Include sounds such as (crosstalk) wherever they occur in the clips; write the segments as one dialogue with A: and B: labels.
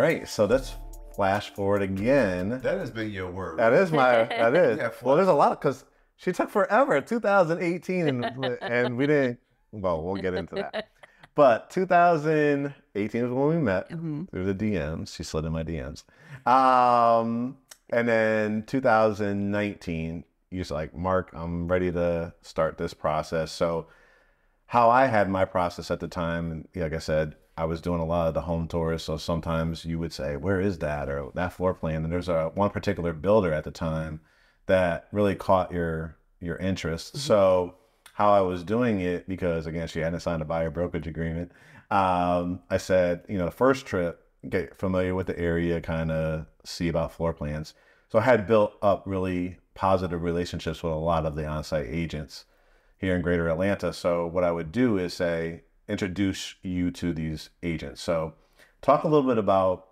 A: All right, so let's flash forward again.
B: That has been your word.
A: That is my. That is. (laughs)
B: Yeah,
A: well, there's a lot because she took forever. 2018, and and we didn't. Well, we'll get into that. But 2018 is when we met
C: Mhm.
A: through the DMs. She slid in my DMs. Um, and then 2019, you was like, Mark, I'm ready to start this process. So, how I had my process at the time, and like I said, I was doing a lot of the home tours. So sometimes you would say, "Where is that?" or that floor plan. And there's a one particular builder at the time that really caught your your interest. So how I was doing it, because again, she hadn't signed a buyer brokerage agreement. Um, I said, you know, the first trip, get familiar with the area, kind of see about floor plans. So I had built up really positive relationships with a lot of the on-site agents here in Greater Atlanta. So what I would do is say, introduce you to these agents. So talk a little bit about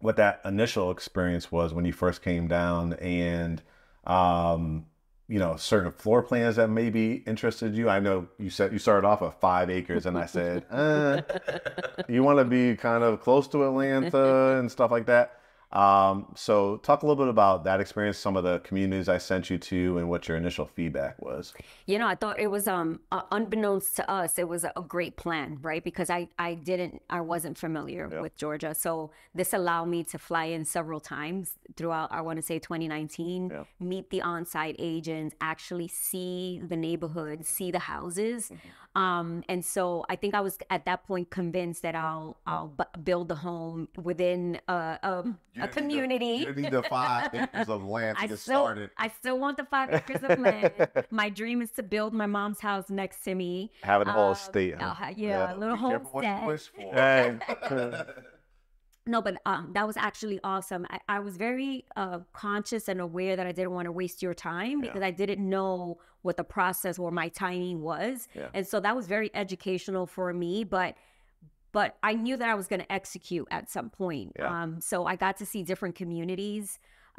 A: what that initial experience was when you first came down and um, you know certain floor plans that maybe interested you i know you said you started off at five acres and i said uh, you want to be kind of close to atlanta and stuff like that um, so talk a little bit about that experience some of the communities i sent you to and what your initial feedback was
C: You know, I thought it was um uh, unbeknownst to us, it was a, great plan, right? Because I I didn't I wasn't familiar
A: Yeah.
C: with Georgia, so this allowed me to fly in several times throughout. I want to say 2019,
A: Yeah.
C: meet the on-site agents, actually see the neighborhood, see the houses,
A: Mm-hmm.
C: Um, and so I think I was at that point convinced that I'll I'll bu- build a home within uh, um,
B: You
C: a
B: didn't the-
C: community.
B: You need the five acres of land to (laughs)
C: I
B: get
C: still,
B: started.
C: I still want the five acres of land. My dream is to build my mom's house next to me.
A: having a whole
C: Um,
A: estate
C: I'll
A: huh?
C: ha- yeah, a little
B: Be careful what you
C: homestead.
A: Hey. (laughs)
C: No, but um, that was actually awesome. I, I was very uh, conscious and aware that I didn't want to waste your time
A: Yeah.
C: because I didn't know what the process or my timing was,
A: Yeah.
C: and so that was very educational for me. But but I knew that I was going to execute at some point.
A: Yeah.
C: Um, so I got to see different communities.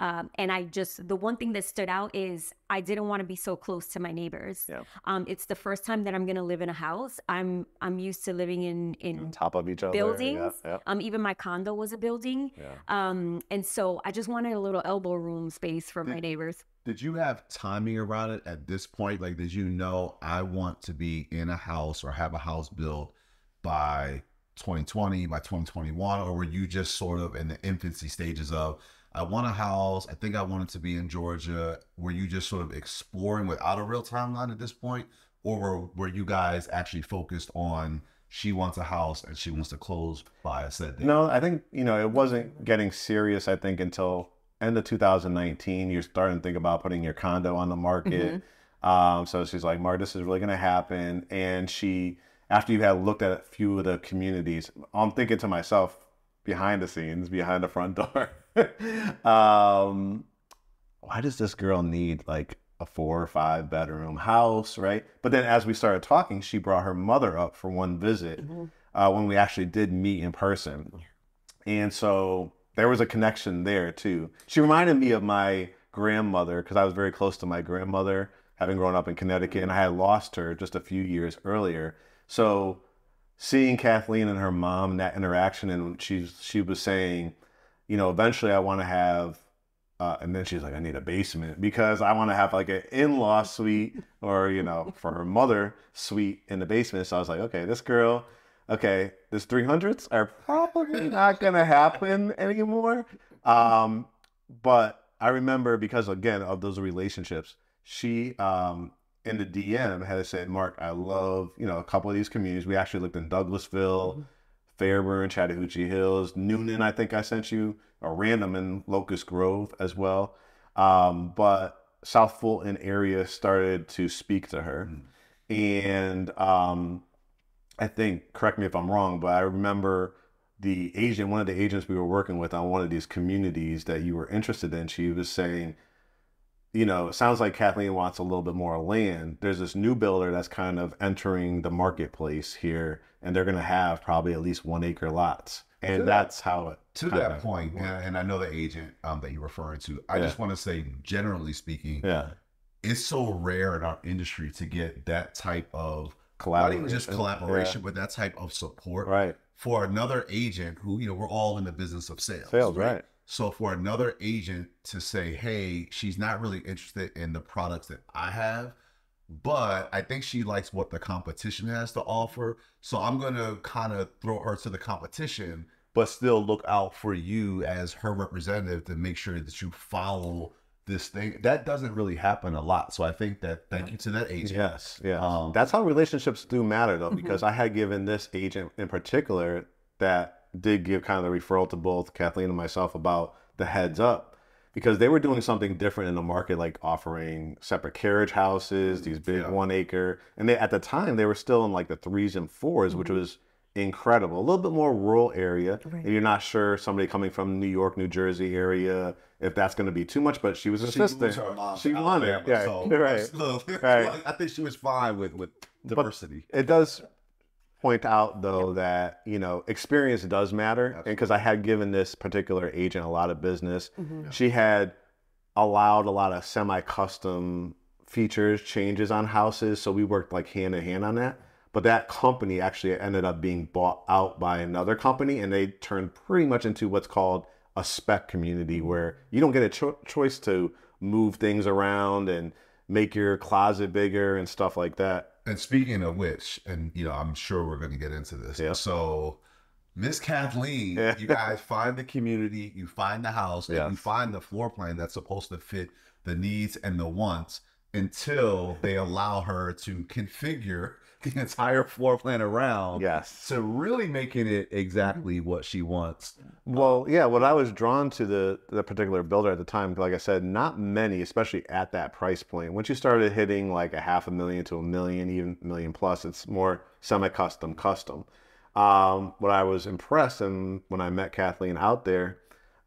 C: Um, and I just, the one thing that stood out is I didn't want to be so close to my neighbors.
A: Yeah.
C: Um, it's the first time that I'm going to live in a house. I'm, I'm used to living in, in
A: on top of each other
C: buildings.
A: yeah, yeah.
C: Um, even my condo was a building.
A: Yeah.
C: Um, and so I just wanted a little elbow room space for my neighbors.
B: Did you have timing around it at this point? Like, did you know I want to be in a house or have a house built by 2020, by 2021? Or were you just sort of in the infancy stages of, I want a house, I think I want it to be in Georgia? Were you just sort of exploring without a real timeline at this point? Or were, were you guys actually focused on she wants a house and she wants to close by a set date?
A: No, I think you know it wasn't getting serious. I think until end of 2019, you're starting to think about putting your condo on the market. Um, so she's like, "Mark, this is really going to happen." And she, after you had looked at a few of the communities, I'm thinking to myself, behind the scenes, behind the front door, (laughs) um, why does this girl need like a four or five bedroom house, right? But then as we started talking, she brought her mother up for one visit uh, when we actually did meet in person. And so there was a connection there too. She reminded me of my grandmother because I was very close to my grandmother, having grown up in Connecticut, and I had lost her just a few years earlier. So seeing Kathleen and her mom and that interaction, and she she was saying, you know, eventually I want to have, uh, and then she's like, I need a basement because I want to have like an in-law suite or you know, for her mother suite in the basement. So I was like, okay, this girl, okay, this 300s are probably not gonna happen anymore. Um, but I remember because again of those relationships, she um in the DM had said, Mark, I love, you know, a couple of these communities. We actually looked in Douglasville, Fairburn, Chattahoochee Hills, Newnan, I think I sent you, or random in Locust Grove as well. Um, but South Fulton area started to speak to her. And um, I think, correct me if I'm wrong, but I remember the agent, one of the agents we were working with on one of these communities that you were interested in, she was saying, you know, it sounds like Kathleen wants a little bit more land. There's this new builder that's kind of entering the marketplace here, and they're going to have probably at least one acre lots. And that's how it.
B: to that point, and I know the agent um, that you're referring to. I
A: Yeah.
B: just want to say, generally speaking,
A: Yeah.
B: it's so rare in our industry to get that type of not even just uh, collaboration, but that type of support
A: Right.
D: for another agent who, you know, we're all in the business of sales.
A: Sales, right.
D: So for another agent to say, hey, she's not really interested in the products that I have, but I think she likes what the competition has to offer. So I'm going to kind of throw her to the competition, but still look out for you as her representative to make sure that you follow this thing. That doesn't really happen a lot. So I think that thank you to that agent.
A: Yes, yes.
D: Um,
A: That's how relationships do matter, though, because I had given this agent in particular that did give kind of the referral to both Kathleen and myself about the heads up, because they were doing something different in the market, like offering separate carriage houses, these big
D: Yeah.
A: one acre, and they at the time they were still in like the threes and 4s which was incredible. A little bit more rural area,
C: Right.
A: and you're not sure somebody coming from New York, New Jersey area if that's going to be too much. But she was
D: She
A: insistent.
D: moves her mom
A: She
D: to
A: wanted,
D: Alabama,
A: yeah,
D: so
A: right. (laughs)
D: still-
A: Right.
D: I think she was fine with with diversity.
A: It does point out though that you know experience does matter, and because I had given this particular agent a lot of business, mm-hmm. she had allowed a lot of semi-custom features, changes on houses, so we worked like hand in hand on that. But that company actually ended up being bought out by another company, and they turned pretty much into what's called a spec community, where you don't get a cho- choice to move things around and make your closet bigger and stuff like that.
D: And speaking of which, and you know, I'm sure we're going to get into this.
A: Yeah.
D: So, Miss Kathleen,
A: Yeah.
D: you guys find the community, you find the house, and you find the floor plan that's supposed to fit the needs and the wants until they allow her to configure (laughs) the entire floor plan around.
A: Yes.
D: So really making it exactly what she wants.
A: Well, yeah, what I was drawn to the the particular builder at the time, like I said, not many, especially at that price point. Once you started hitting like a half a million to a million, even a million plus, it's more semi-custom, custom. Um, what I was impressed and when I met Kathleen out there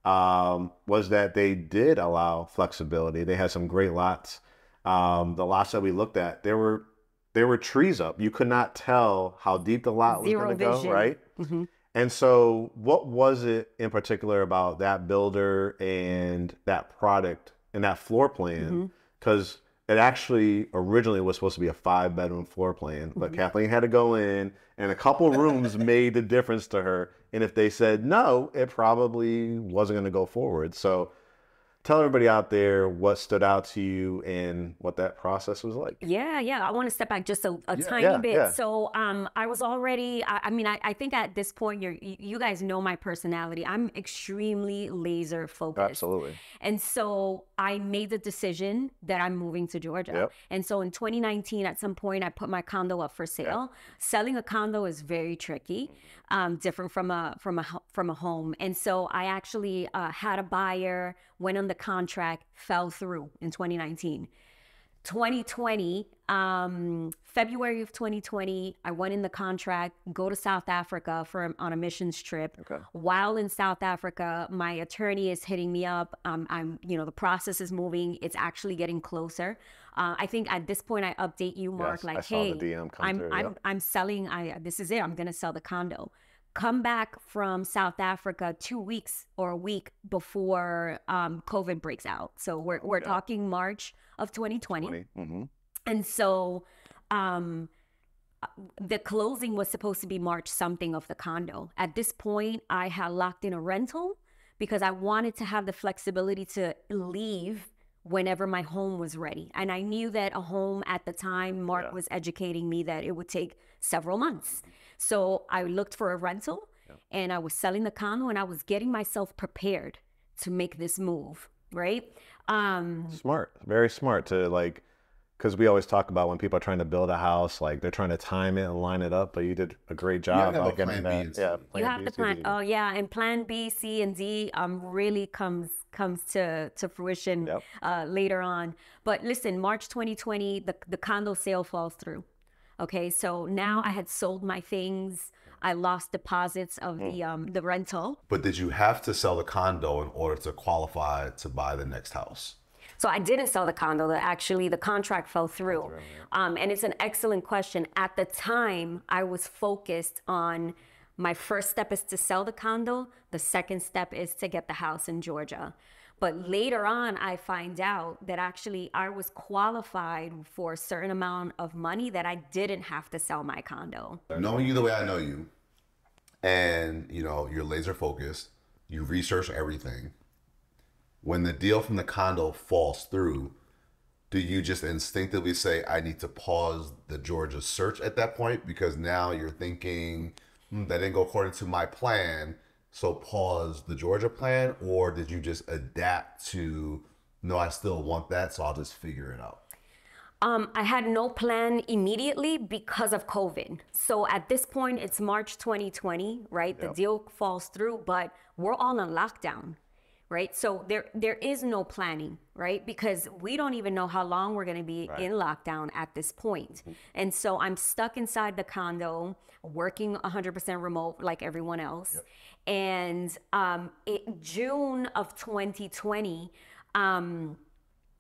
A: um, was that they did allow flexibility. They had some great lots. Um, the lots that we looked at, there were there were trees up. You could not tell how deep the lot was going to go, right?
C: Mhm.
A: And so, what was it in particular about that builder and that product and that floor plan? Because it actually originally was supposed to be a five bedroom floor plan, but Kathleen had to go in, and a couple rooms (laughs) made the difference to her. And if they said no, it probably wasn't going to go forward. So, tell everybody out there what stood out to you and what that process was like.
C: Yeah, yeah. I want to step back just a, a tiny
A: Yeah,
C: bit.
A: yeah.
C: So, um, I was already. I, I mean, I, I think at this point, you're you you guys know my personality. I'm extremely laser focused.
A: Absolutely.
C: And so I made the decision that I'm moving to Georgia.
A: Yep.
C: And so in 2019, at some point, I put my condo up for sale. Selling a condo is very tricky, um, different from a from a from a home. And so I actually uh, had a buyer, went on the contract, fell through in 2019. 2020, um, February of 2020, I went in the contract, go to South Africa for on a missions trip.
A: Okay.
C: While in South Africa, my attorney is hitting me up. Um, I'm, you know, the process is moving. It's actually getting closer. Uh, I think at this point, I update you, Mark,
A: Yes,
C: like,
A: I
C: hey,
A: the DM come
C: I'm, I'm,
A: yep.
C: I'm selling. I this is it. I'm gonna sell the condo. Come back from South Africa two weeks or a week before um, COVID breaks out. So we're we're
A: Okay.
C: talking March of 2020.
A: 20. hmm
C: And so um uh, the closing was supposed to be March something of the condo. At this point, I had locked in a rental because I wanted to have the flexibility to leave whenever my home was ready. And I knew that a home at the time, Mark
A: Yeah.
C: was educating me that it would take several months. So I looked for a rental and I was selling the condo and I was getting myself prepared to make this move, right? Um
A: Smart, very smart to like, because we always talk about when people are trying to build a house, like they're trying to time it and line it up. But you did a great job
D: have a
A: about getting
D: plan B
A: that. Yeah,
C: you have
A: B,
C: to plan
A: D.
C: oh yeah and plan b c and d um really comes comes to to fruition
A: Yep.
C: uh later on but listen march 2020 the the condo sale falls through okay so now i had sold my things i lost deposits of
A: Mm.
C: the um the rental
D: But did you have to sell the condo in order to qualify to buy the next house?
C: So I didn't sell the condo. The- Actually, the contract fell through. Um, and it's an excellent question. At the time, I was focused on my first step is to sell the condo. The second step is to get the house in Georgia. But later on, I find out that actually I was qualified for a certain amount of money that I didn't have to sell my condo.
D: Knowing you the way I know you, and you know you're laser focused, you research everything. When the deal from the condo falls through, do you just instinctively say, I need to pause the Georgia search at that point? Because now you're thinking, hmm, that didn't go according to my plan. So pause the Georgia plan? Or did you just adapt to, no, I still want that, so I'll just figure it out?
C: Um, I had no plan immediately because of COVID. So at this point, it's March 2020, right? The deal falls through, but we're all in lockdown, right? So there there is no planning, right? Because we don't even know how long we're going to be in lockdown at this point. And so I'm stuck inside the condo, working 100% remote like everyone else. And um, it, June of 2020. Um,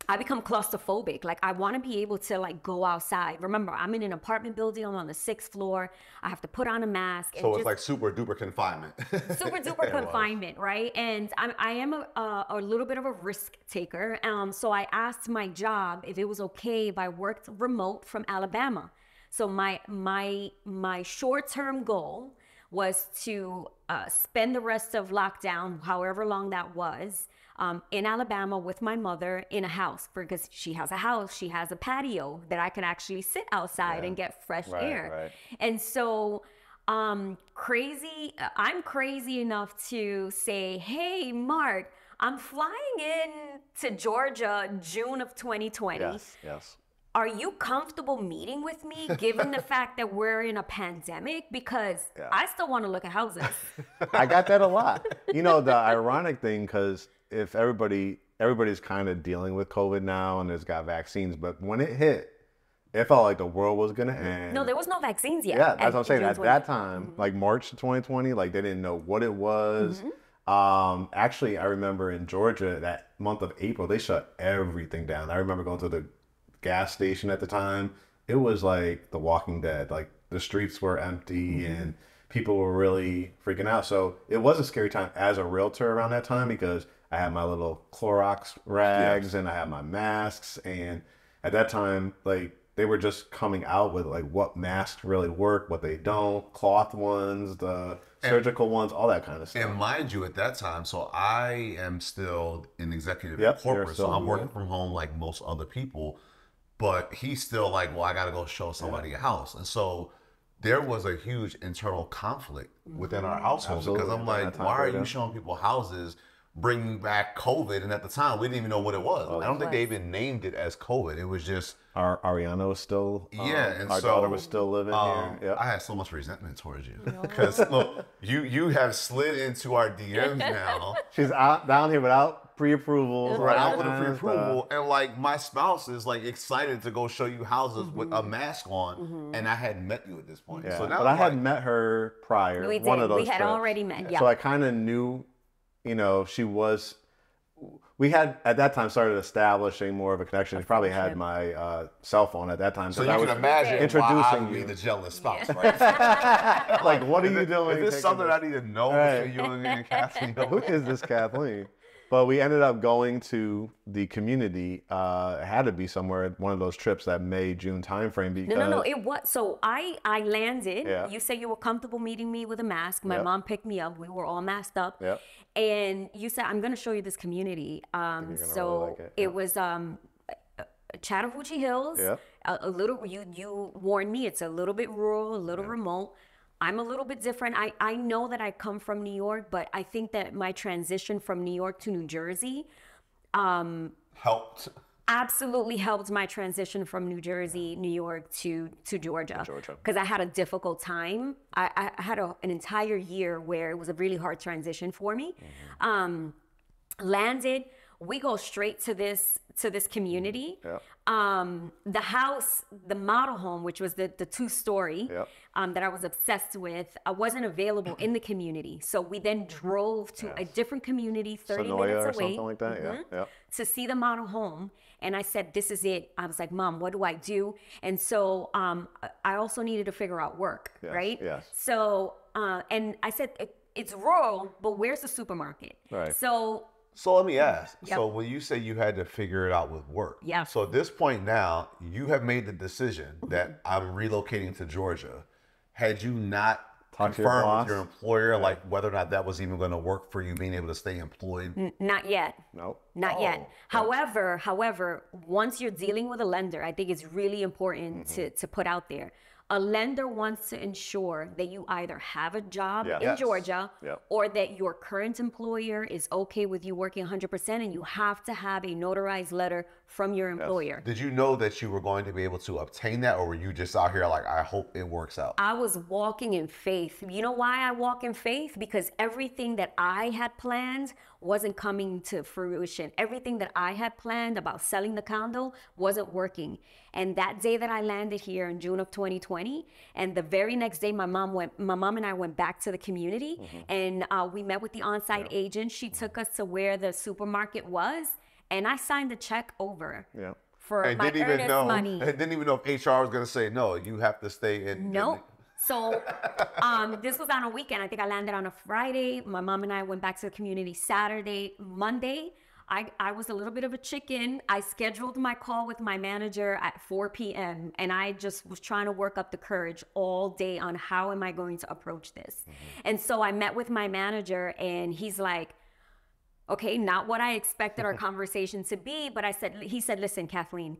C: I become claustrophobic. Like I want to be able to like go outside. Remember, I'm in an apartment building. I'm on the sixth floor. I have to put on a mask.
D: So it's like super duper confinement. (laughs)
C: super duper confinement, right? And I'm, I am a, a, a little bit of a risk taker. Um, so I asked my job if it was okay if I worked remote from Alabama. So my my my short term goal was to uh, spend the rest of lockdown, however long that was, um, in Alabama with my mother in a house because she has a house, she has a patio that I can actually sit outside and get fresh
A: Right,
C: air.
A: right.
C: And so, um, crazy, I'm crazy enough to say, hey, Mark, I'm flying in to Georgia June of 2020
A: Yes, yes.
C: are you comfortable meeting with me given the (laughs) fact that we're in a pandemic because i still want to look at houses (laughs)
A: I got that a lot. You know, the ironic thing, because if everybody everybody's kind of dealing with COVID now and there's got vaccines, but when it hit, it felt like the world was gonna mm-hmm. end.
C: no there was no vaccines yet
A: Yeah, that's what I'm saying.
C: June
A: At
C: 20.
A: that time, mm-hmm. like March 2020, like they didn't know what it was. Mm-hmm. Um, actually, I remember in Georgia that month of April, they shut everything down. I remember going to the gas station at the time. It was like The Walking Dead. Like the streets were empty and people were really freaking out. So it was a scary time as a realtor around that time because I had my little Clorox rags and I had my masks. And at that time, like they were just coming out with like what masks really work, what they don't, cloth ones, the surgical ones, all that kind of stuff.
D: And mind you, at that time, so I am still an executive
A: Yep,
D: corporate, so I'm working from home like most other people. But he's still like, well, I got to go show somebody a house, and so there was a huge internal conflict within our mm-hmm. household because I'm like, why are you showing people houses, bringing back COVID? And at the time, we didn't even know what it was. I don't think they even named it as COVID. It was just
A: Our Ariana was still, um,
D: yeah, and
A: our
D: so
A: daughter was still living
D: um,
A: here.
D: I
A: Yeah.
D: had so much resentment towards you because look, you you have slid into our DMs (laughs) now.
A: She's out down here without pre-approvals,
D: right out
A: all
D: with a
A: that kind of
D: pre-approval and like my spouse is like excited to go show you houses with a mask on and i hadn't met you at this point
A: Yeah,
D: so now
A: but I
D: I'm
A: had
D: like,
A: met her prior.
C: We
A: one of those
C: We had
A: trips.
C: already met, yeah.
A: So I kind of knew, you know, she was. We had at that time started establishing more of a connection. She probably had my uh, cell phone at that time.
D: so
A: 'cause
D: you
A: I
D: can imagine
A: introducing
D: why I would be the jealous spouse right (laughs)
A: like, what are
D: is
A: you
D: it-
A: doing?
D: is this
A: taking
D: something
A: this-
D: i need to know
A: Right.
D: between you and, and Kathleen?
A: Who is this Kathleen? But we ended up going to the community. Uh, it had to be somewhere one of those trips that May June timeframe because
C: no no no it was so i i landed
A: Yeah.
C: you said you were comfortable meeting me with a mask my
A: Yep.
C: mom picked me up we were all masked up
A: Yep.
C: and you said i'm going to show you this community um so
A: really like it,
C: it was um Chattahoochee Hills,
A: Yep.
C: a, a little. You you warned me. It's a little bit rural, a little remote. I'm a little bit different. I I know that I come from New York, but I think that my transition from New York to New Jersey
D: helped
C: absolutely helped my transition from New Jersey, New York to to Georgia.
A: Georgia.
C: Because I had a difficult time. I, I had a, an entire year where it was a really hard transition for me.
A: Mm-hmm.
C: Um, landed. We go straight to this to this community.
A: Yep.
C: Um, the house, the model home, which was the the two story,
A: Yep.
C: um, that I was obsessed with, uh, wasn't available in the community. So we then drove to a different community, thirty
A: Senoia
C: minutes
A: or
C: away
A: something like that.
C: Mhm
A: Yeah.
C: To see the model home and i said this is it i was like mom what do i do and so um, i also needed to figure out work
A: Yes,
C: right
A: yes.
C: so uh, and i said "It- it's rural but where's the supermarket
A: Right.
C: so
D: so let me ask
C: Yep.
D: so when you say you had to figure it out with work
C: Yeah.
D: so at this point now you have made the decision that i'm relocating to georgia had you not
A: Talk to your
B: with your employer, like whether or not that was even going to work for you being able to stay employed?
C: N- not yet.
A: Nope.
C: Not
B: Oh,
C: yet. However, however, once you're dealing with a lender, I think it's really important
A: Mm-hmm.
C: to, to put out there. A lender wants to ensure that you either have a job
A: Yeah.
C: in
B: Yes.
C: Georgia
A: Yep.
C: or that your current employer is okay with you working 100% and you have to have a notarized letter from your employer.
B: Did you know that you were going to be able to obtain that, or were you just out here like, I hope it works out?
C: I was walking in faith. You know why I walk in faith? Because everything that I had planned wasn't coming to fruition. Everything that I had planned about selling the condo wasn't working. And that day that I landed here in June of 2020, and the very next day, my mom went. My mom and I went back to the community, and uh, we met with the on-site agent. She took us to where the supermarket was, and I signed the check over
A: Yeah.
C: for
B: and
C: my
B: didn't even know,
C: money. (laughs)
B: and didn't even know if HR was going to say no. You have to stay in.
C: No. So um, this was on a weekend. I think I landed on a Friday. My mom and I went back to the community Saturday. Monday, I, I was a little bit of a chicken. I scheduled my call with my manager at 4 p.m. and I just was trying to work up the courage all day on how am I going to approach this. And so I met with my manager and he's like, okay, not what I expected our (laughs) conversation to be, but I said, he said, listen, Kathleen,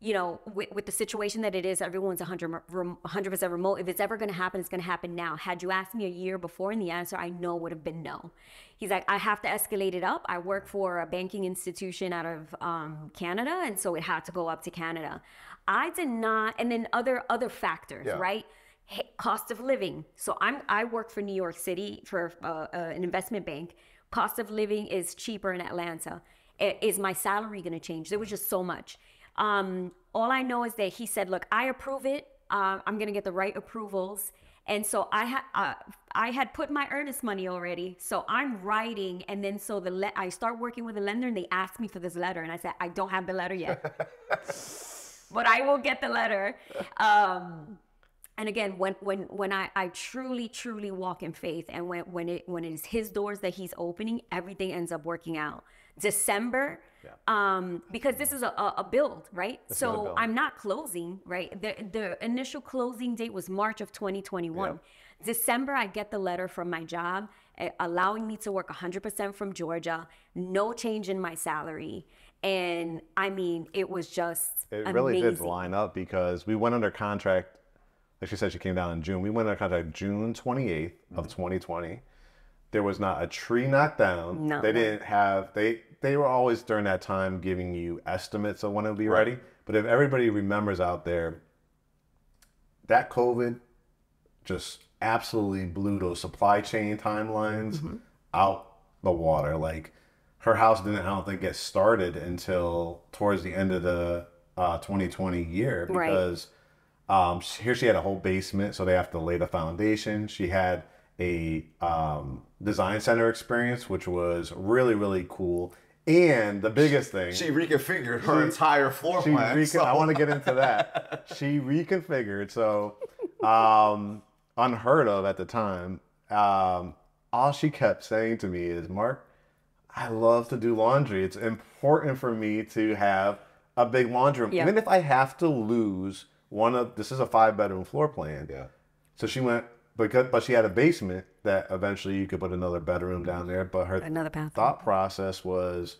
C: you know, with, with the situation that it is, everyone's 100, 100% remote. If it's ever going to happen, it's going to happen now. Had you asked me a year before, and the answer I know would have been no. He's like, I have to escalate it up. I work for a banking institution out of um, Canada, and so it had to go up to Canada. I did not, and then other other factors,
B: Yeah.
C: right? Hey, cost of living. So I'm I work for New York City for uh, uh, an investment bank. Cost of living is cheaper in Atlanta. Is my salary going to change? There was just so much. Um, all I know is that he said, "Look, I approve it. Uh, I'm going to get the right approvals." And so I had uh, I had put my earnest money already. So I'm writing, and then so the le- I start working with the lender, and they ask me for this letter, and I said, "I don't have the letter yet." (laughs) but I will get the letter. Um, and again, when when when I, I truly truly walk in faith, and when when it when it is His doors that He's opening, everything ends up working out. December, um, because this is a, a, build, right? so
A: build.
C: I'm not closing, right? The the initial closing date was March of 2021.
A: Yep.
C: December, I get the letter from my job allowing me to work 100% from Georgia, no change in my salary. And I mean, it was just
A: It really did line up because we went under contract. Like she said, she came down in June. We went under contract June 28th of 2020. There was not a tree knocked down.
C: No.
A: They didn't have they they were always during that time giving you estimates of when it'll be ready. But if everybody remembers out there, that COVID just absolutely blew those supply chain timelines out the water. Like her house didn't, I don't think, get started until towards the end of the uh, 2020 year
C: Right.
A: because um, here she had a whole basement, so they have to lay the foundation. She had a um, design center experience, which was really, really cool. And the biggest thing,
B: She reconfigured her entire floor
A: she
B: plan.
A: recon-
B: so-
A: I want to get into that. (laughs) she reconfigured, so um, unheard of at the time. Um, all she kept saying to me is, "Mark, I love to do laundry. It's important for me to have a big laundry room,
C: Yeah.
A: even if I have to lose one of. This is a five bedroom floor plan.
B: yeah.
A: So she went because, but she had a basement that eventually you could put another bedroom down there. But her
C: Another bathroom.
A: thought process was,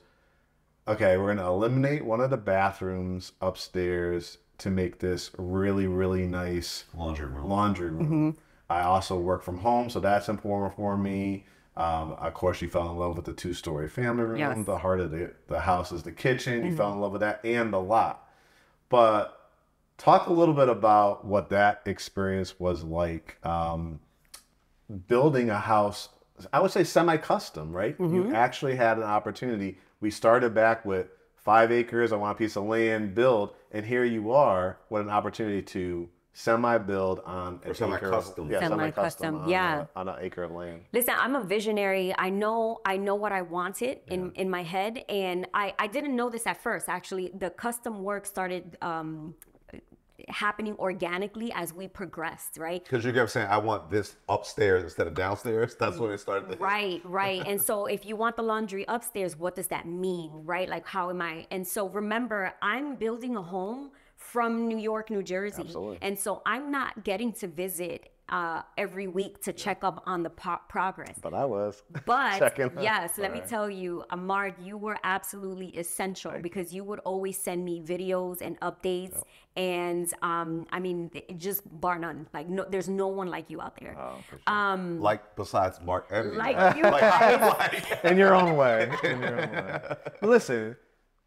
A: okay, we're gonna eliminate one of the bathrooms upstairs to make this really, really nice
B: Laundry room.
A: laundry room. I also work from home, so that's important for me. Um, of course, she fell in love with the two-story family room.
C: Yes.
A: The heart of the, the house is the kitchen. You fell in love with that and the lot. But talk a little bit about what that experience was like. Um, building a house, I would say semi-custom, right? You actually had an opportunity. We started back with five acres. I want a piece of land, build, and here you are What an opportunity to semi-build on an acre,
B: semi-custom.
A: of, yeah,
C: Semi-custom,
A: semi-custom on,
C: yeah.
A: a- on an acre of land.
C: Listen, I'm a visionary. I know I know what I wanted in in my head, and I I didn't know this at first. Actually, the custom work started um, happening organically as we progressed. Right.
B: Because you kept saying, I want this upstairs instead of downstairs. That's when it started.
C: Right, right. And so (laughs) if you want the laundry upstairs, what does that mean, right? Like how am I? And so remember, I'm building a home from New York, New Jersey.
A: Absolutely.
C: And so I'm not getting to visit uh, every week to check up on the po- progress.
A: But I was.
C: But (laughs)
A: Checking up.
C: yes, let me tell you, Amar, you were absolutely essential because you would always send me videos and updates. And um, I mean, just bar none. Like, no, there's no one like you out there. Um,
B: Like besides Mark Evans.
C: like you (laughs) guys. (laughs)
A: in your own way. In your own way. But listen,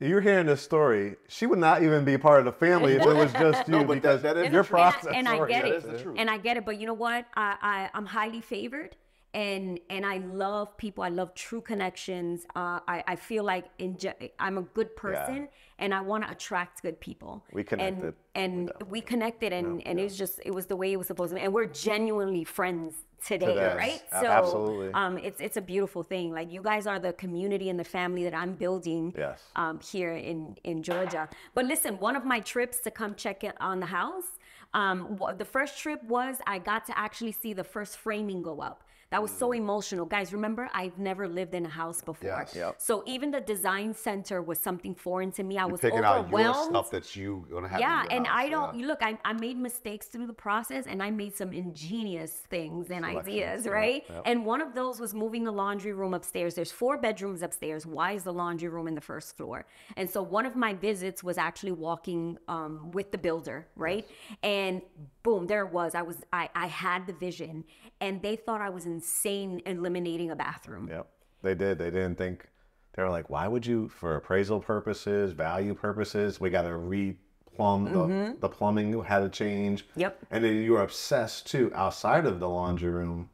A: you're hearing this story. She would not even be part of the family if it was just you,
B: but that-
A: because
B: that is
A: your process.
C: and I, and I get
A: story
C: it,
A: is-
C: and I get it. But you know what? I, I I'm highly favored, and and I love people. I love true connections. Uh, I I feel like in ge- I'm a good person, and I want to attract good people.
A: We connected.
C: and, and we connected, and and it was just it was the way it was supposed to be, and we're genuinely friends today,
A: Today.
C: right?
A: So absolutely.
C: um, it's it's a beautiful thing. Like you guys are the community and the family that I'm building
A: Yes.
C: um, here in in Georgia. But listen, one of my trips to come check it on the house. Um, the first trip was I got to actually see the first framing go up. That was
A: Mm.
C: so emotional, guys. Remember, I've never lived in a house before,
B: Yes. Yep.
C: so even the design center was something foreign to me. I was
B: Picking out your
C: overwhelmed
B: stuff that you gonna have. in
C: yeah
B: your
C: and
B: house,
C: i don't
B: yeah.
C: you look I, I made mistakes through the process and i made some ingenious things and ideas right and one of those was moving the laundry room upstairs there's four bedrooms upstairs why is the laundry room in the first floor and so one of my visits was actually walking um, with the builder right and boom there it was i was I, I had the vision and they thought i was insane eliminating a bathroom
A: Yep. They did. They didn't think. They were like, why would you, for appraisal purposes, value purposes, we got to re-plumb the, mm-hmm. the plumbing had to change.
C: Yep.
A: And then you were obsessed too, outside of the laundry room,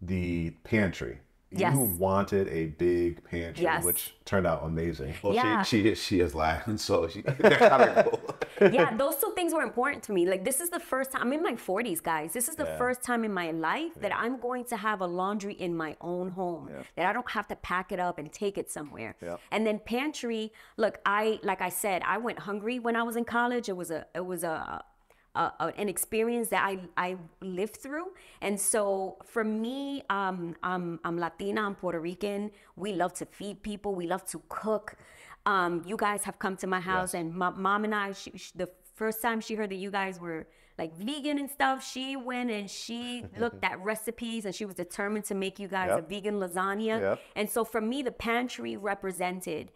A: the pantry.
C: Yes.
A: You wanted a big pantry,
C: Yes.
A: which turned out amazing.
B: Well,
C: Yeah.
B: she, she is she is Latin, so she (laughs) they're kind of (laughs) cool.
C: yeah, those two things were important to me. Like this is the first time I'm in my 40s, guys. This is the first time in my life that I'm going to have a laundry in my own home. That I don't have to pack it up and take it somewhere.
A: Yeah.
C: And then pantry, look, I like I said, I went hungry when I was in college. It was a it was a an experience that I, I lived through. And so for me, um, I'm, I'm Latina, I'm Puerto Rican. We love to feed people, we love to cook. Um, you guys have come to my house, and my mom and I, she, she- the first time she heard that you guys were like vegan and stuff, she went and she (laughs) looked at recipes and she was determined to make you guys
A: Yep.
C: a vegan lasagna.
A: Yep.
C: And so for me, the pantry represented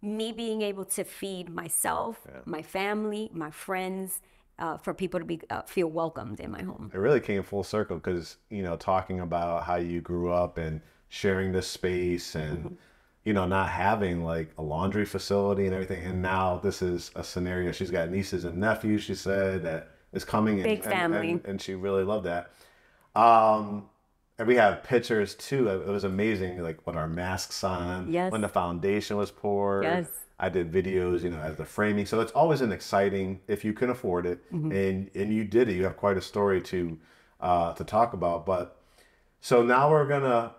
C: me being able to feed myself, my family, my friends, uh, for people to be uh, feel welcomed in my home.
A: it really came full circle because you know talking about how you grew up and sharing this space and you know not having like a laundry facility and everything and now this is a scenario she's got nieces and nephews she said that is coming and,
C: Big
A: and-
C: family.
A: and, and she really loved that um and we have pictures too it was amazing like when our masks on
C: Yes.
A: when the foundation was poured
C: Yes.
A: I did videos, you know, as the framing. So it's always an exciting if you can afford it,
C: Mm-hmm.
A: and and you did it. You have quite a story to uh, to talk about. But so now we're gonna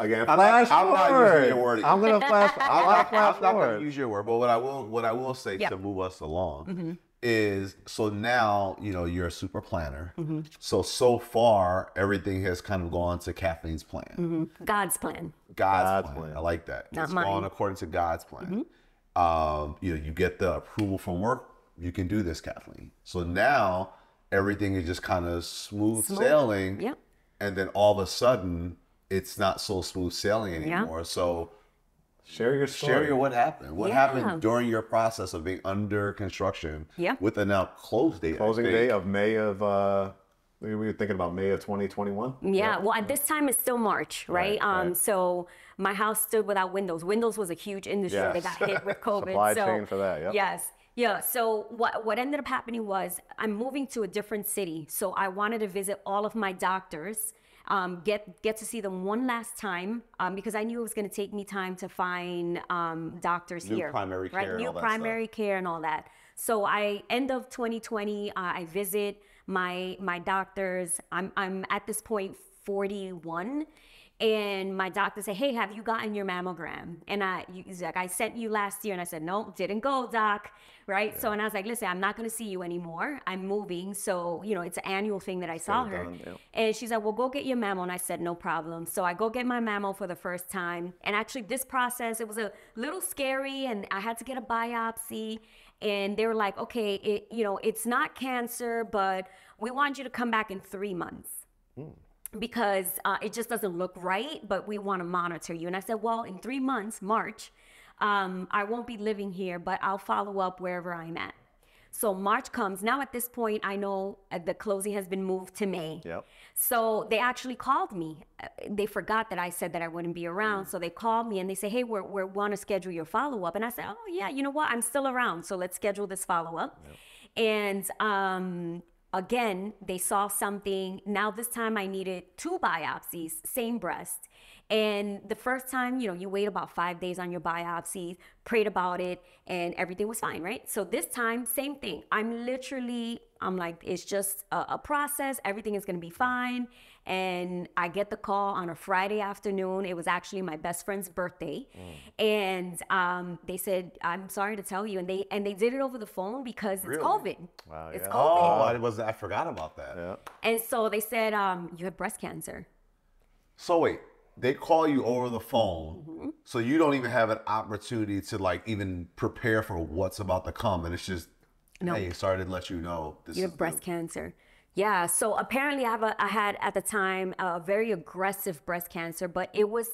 A: again
B: I'm
A: flash
B: not- I'm not using
A: forward.
B: your word
A: I'm gonna flash. (laughs) I'm gonna
B: I'm not gonna use your word, but what I will what I will say
C: Yep.
B: to move us along is so now you know you're a super planner. Mm-hmm. So so far everything has kind of gone to Kathleen's plan, mm-hmm.
C: God's plan.
B: God's,
A: God's
B: plan.
A: plan.
B: I like that.
C: Not
B: it's
C: mine.
B: gone according to God's plan. Mm-hmm. Um, you know, you get the approval from work. You can do this, Kathleen. So now everything is just kind of smooth,
C: Smooth.
B: sailing.
C: Yep.
B: And then all of a sudden, it's not so smooth sailing
C: Yeah.
B: anymore. So
A: Share your story.
B: Share your what happened. What
C: Yeah.
B: happened during your process of being under construction?
C: Yeah.
B: With a now closed date.
A: Closing
B: think.
A: day of May of. uh we were thinking about May of 2021.
C: Yeah, well, at this time it's still March, right?
A: Right,
C: um,
A: right.
C: so my house stood without windows. Windows was a huge industry. They
A: Yes.
C: got hit with (laughs) COVID.
A: Supply
C: so,
A: chain for that, yep.
C: Yes. Yeah. So what what ended up happening was I'm moving to a different city. So I wanted to visit all of my doctors. Um, get get to see them one last time um, because I knew it was going to take me time to find um, doctors
B: New
C: here.
B: primary
C: right? New primary care and all that. So I end of 2020, uh, I visit my my doctors. I'm I'm at this point 41, and my doctor said, "Hey, have you gotten your mammogram?" And I he's like, "I sent you last year," and I said, "No, didn't go, doc." Right. So and I was like, "Listen, I'm not going to see you anymore. I'm moving, so you know it's an annual thing that I saw her."
A: done, yeah.
C: And she's like, well, go get your mammo. And I said, no problem. So I go get my mammo for the first time. And actually, this process, it was a little scary, and I had to get a biopsy. and they were like, okay, it, you know, it's not cancer, but we want you to come back in three months hmm. Because uh, it just doesn't look right, but we want to monitor you. And I said, well, in three months, March, um, I won't be living here, but I'll follow up wherever I'm at. So March comes. Now at this point, I know uh, the closing has been moved to May.
A: Yep.
C: So they actually called me. Uh, They forgot that I said that I wouldn't be around. So they called me and they say, "Hey, we're we want to schedule your follow up." And I said, "Oh yeah, you know what? I'm still around. So let's schedule this follow up." And um, again, they saw something. Now this time I needed two biopsies, same breast. And the first time, you know, you wait about five days on your biopsy, prayed about it, and everything was fine, right? So this time, same thing. I'm literally, I'm like, it's just a, a process. Everything is gonna be fine. And I get the call on a Friday afternoon. It was actually my best friend's birthday, and um, they said, "I'm sorry to tell you," and they and they did it over the phone because it's COVID.
A: Wow,
C: It's
A: yeah.
C: COVID.
B: Oh, I was I forgot about that.
A: Yeah.
C: And so they said, um, "You have breast cancer."
B: So wait, they call you over the phone,
C: Mm-hmm.
B: so you don't even have an opportunity to like even prepare for what's about to come, and it's just,
C: No.
B: hey, sorry to let you know this
C: you
B: is
C: have breast cancer. Yeah. So apparently, I have a, I had at the time a very aggressive breast cancer, but it was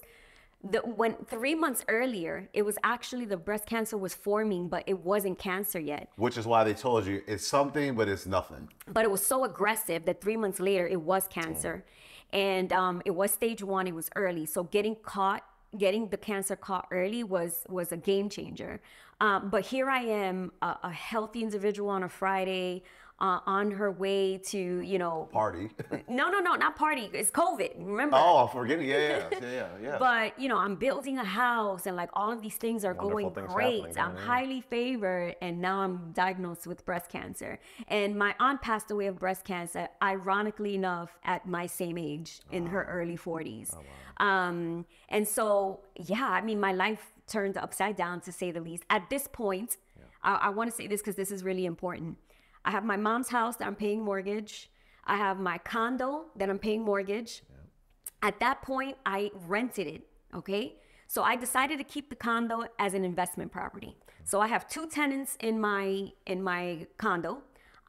C: the when three months earlier, it was actually the breast cancer was forming, but it wasn't cancer yet.
B: Which is why they told you it's something, but it's nothing.
C: But it was so aggressive that three months later, it was cancer, and um, it was stage one. It was early, so getting caught. Getting the cancer caught early was was a game changer. Um, but here I am, a, a healthy individual on a Friday, uh, on her way to you know
B: Party. (laughs)
C: no, no, no, not party. It's COVID. Remember?
B: oh, I'm forgetting. Yeah, yeah, yeah, yeah. yeah.
C: But you know, I'm building a house, and like all of these things are
A: Wonderful
C: going
A: things
C: great. I'm
A: yeah, yeah.
C: highly favored, and now I'm diagnosed with breast cancer. And my aunt passed away of breast cancer, ironically enough, at my same age, in her early 40s. Um, and so, yeah, I mean, my life turned upside down to say the least. At this point, I, I want to say this because this is really important. I have my mom's house that I'm paying mortgage. I have my condo that I'm paying mortgage. At that point, I rented it. Okay. So I decided to keep the condo as an investment property. Mm-hmm. So I have two tenants in my in my condo.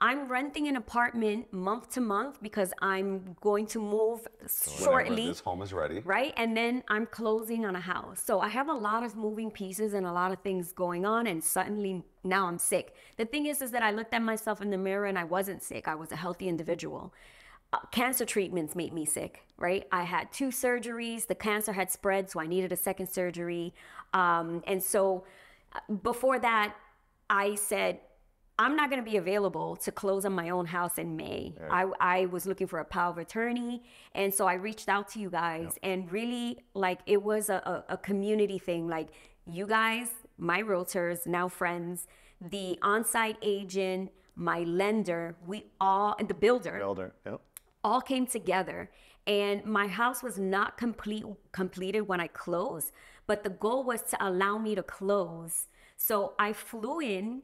C: I'm renting an apartment month to month because I'm going to move shortly
B: this home is ready.
C: right? And then I'm closing on a house. So I have a lot of moving pieces and a lot of things going on and suddenly now I'm sick. The thing is is that I looked at myself in the mirror and I wasn't sick. I was a healthy individual. Uh, cancer treatments made me sick, right? I had two surgeries. The cancer had spread, so I needed a second surgery. Um, and so uh, before that, I said, I'm not going to be available to close on my own house in May. I, I was looking for a power of attorney. And so I reached out to you guys and really like it was a, a, a community thing. Like you guys, my realtors, now friends, the on-site agent, my lender, we all, and the builder,
A: Builder. Yep.
C: all came together and my house was not complete completed when I closed, but the goal was to allow me to close. So I flew in,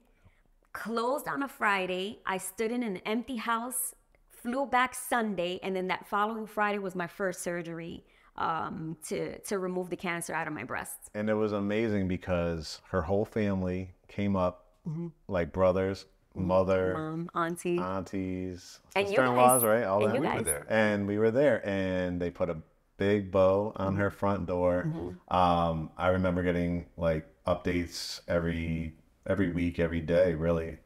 C: closed on a Friday. I stood in an empty house, flew back Sunday, and then that following Friday was my first surgery um, to to remove the cancer out of my breast.
A: And it was amazing because her whole family came up
C: Mm-hmm.
A: like brothers, mother,
C: Mom, auntie,
A: aunties,
C: And you
A: sister-in-laws,
C: guys.
A: right? All
C: And
A: that.
C: you
B: We were
C: guys.
B: there.
A: and we were there and they put a big bow on
C: Mm-hmm.
A: her front door um, i remember getting like updates every every week every day really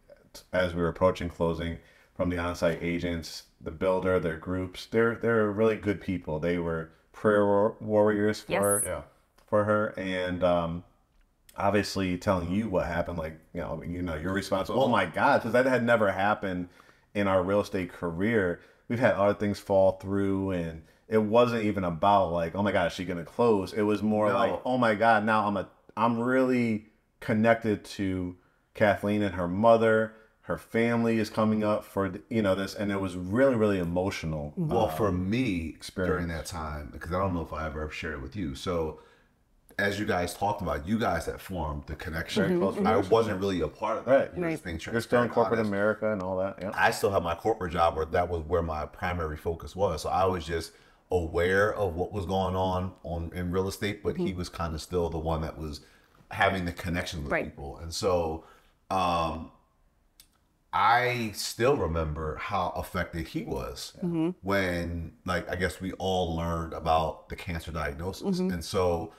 A: as we were approaching closing from the on-site agents the builder their groups they're they're really good people they were prayer war- warriors for
C: Yes.
B: Yeah.
A: for her and um obviously telling you what happened like you know you know you're responsible oh my god because that had never happened in our real estate career we've had other things fall through and it wasn't even about like oh my god is she gonna close it was more
B: No.
A: like oh my god now i'm a i'm really connected to kathleen and her mother her family is coming up for you know this and it was really really emotional
B: Well, for um, me,
A: experience.
B: during that time, because I don't know if I ever shared it with you. So, as you guys talked about, you guys that formed the connection.
A: Very close
B: I wasn't really a part of that.
A: Right.
B: You know,
C: Right.
B: just being
A: you're still in corporate
B: honest.
A: america and all that yeah
B: I still have my corporate job where that was where my primary focus was. So I was just aware of what was going on on in real estate, but he mm-hmm. was kind of still the one that was having the connection with
C: Right.
B: people. And so
D: um, I still remember how affected he was mm-hmm. when, like, I guess we all learned about the cancer diagnosis. Mm-hmm. And so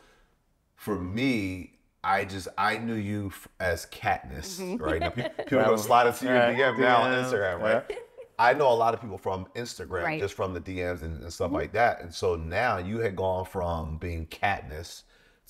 D: for me, I just, I knew you f- as Katniss, mm-hmm. right? Now, pe- (laughs) people are going to slide into your
A: Right,
D: DM now on Instagram, right? I know a lot of people from Instagram,
C: Right.
D: just from the DMs and, and stuff like that. And so now you had gone from being Katniss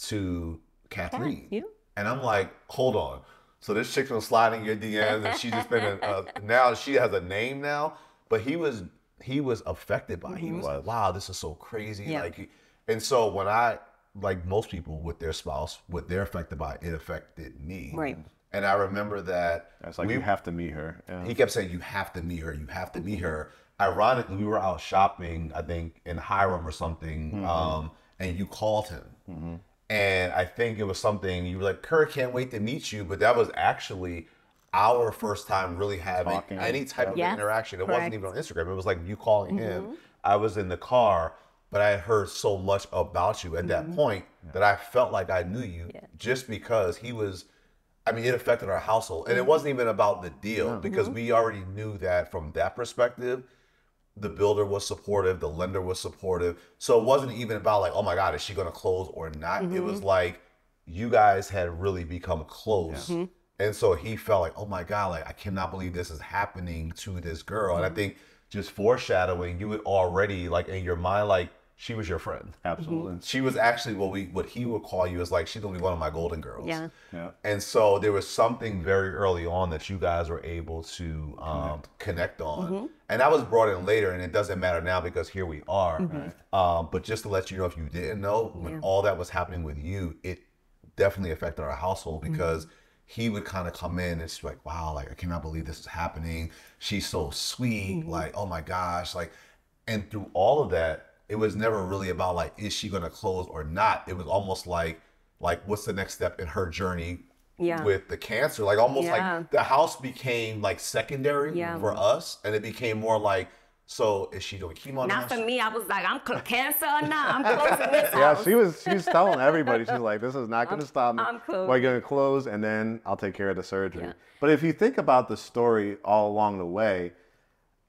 D: to Kathleen.
C: yeah.
D: And I'm like, hold on. So this chick's been sliding your DMs, and she just been a, uh, (laughs) now she has a name now. But he was he was affected by. it. He was like, wow, this is so crazy.
C: Yeah.
D: Like, and so when I like most people with their spouse, what they're affected by, it affected me.
C: Right.
D: And I remember that
A: It's like
D: we
A: you have to meet her. Yeah.
D: he kept saying, "You have to meet her. You have to meet her." Ironically, we were out shopping, I think in Hiram or something, um, and you called him, and I think it was something you were like, "Curt, can't wait to meet you," but that was actually our first time really having
A: Talking.
D: any type of
C: Yeah,
D: interaction. It
C: correct.
D: wasn't even on Instagram. It was like you calling him. Mm-hmm. I was in the car, but I had heard so much about you at that mm-hmm. point that I felt like I knew you just because he was. I mean, it affected our household, and it mm-hmm. wasn't even about the deal because we already knew that from that perspective, the builder was supportive, the lender was supportive. So it wasn't even about like, oh my God, is she going to close or not? It was mm-hmm. like you guys had really become close. Mm-hmm. And so he felt like, oh my God, like I cannot believe this is happening to this girl. And I mm-hmm. think just foreshadowing, you would already like in your mind, like she was your friend.
A: Absolutely. Mm-hmm.
D: She was actually what we what he would call you is like she's gonna be one of my golden girls.
C: Yeah.
A: Yeah.
D: And so there was something very early on that you guys were able to um, connect on. Mm-hmm. And that was brought in later, and it doesn't matter now because here we are. Mm-hmm. Um, but just to let you know, if you didn't know, when all that was happening with you, it definitely affected our household because he would kind of come in and it's like, wow, like I cannot believe this is happening. She's so sweet. Like, oh my gosh. Like, and through all of that, it was never really about like, is she gonna close or not? It was almost like, like, what's the next step in her journey
C: Yeah.
D: with the cancer? Like almost
C: Yeah.
D: like the house became like secondary
C: Yeah.
D: for us, and it became more like, so is she doing chemo now?
C: Not for me. I was like, I'm cl- (laughs) cancer or not. I'm closing this
A: Yeah,
C: house.
A: she was she's telling everybody, she's like, this is not gonna stop me.
C: I'm cool.
A: We're gonna close and then I'll take care of the surgery.
C: Yeah.
A: But if you think about the story all along the way,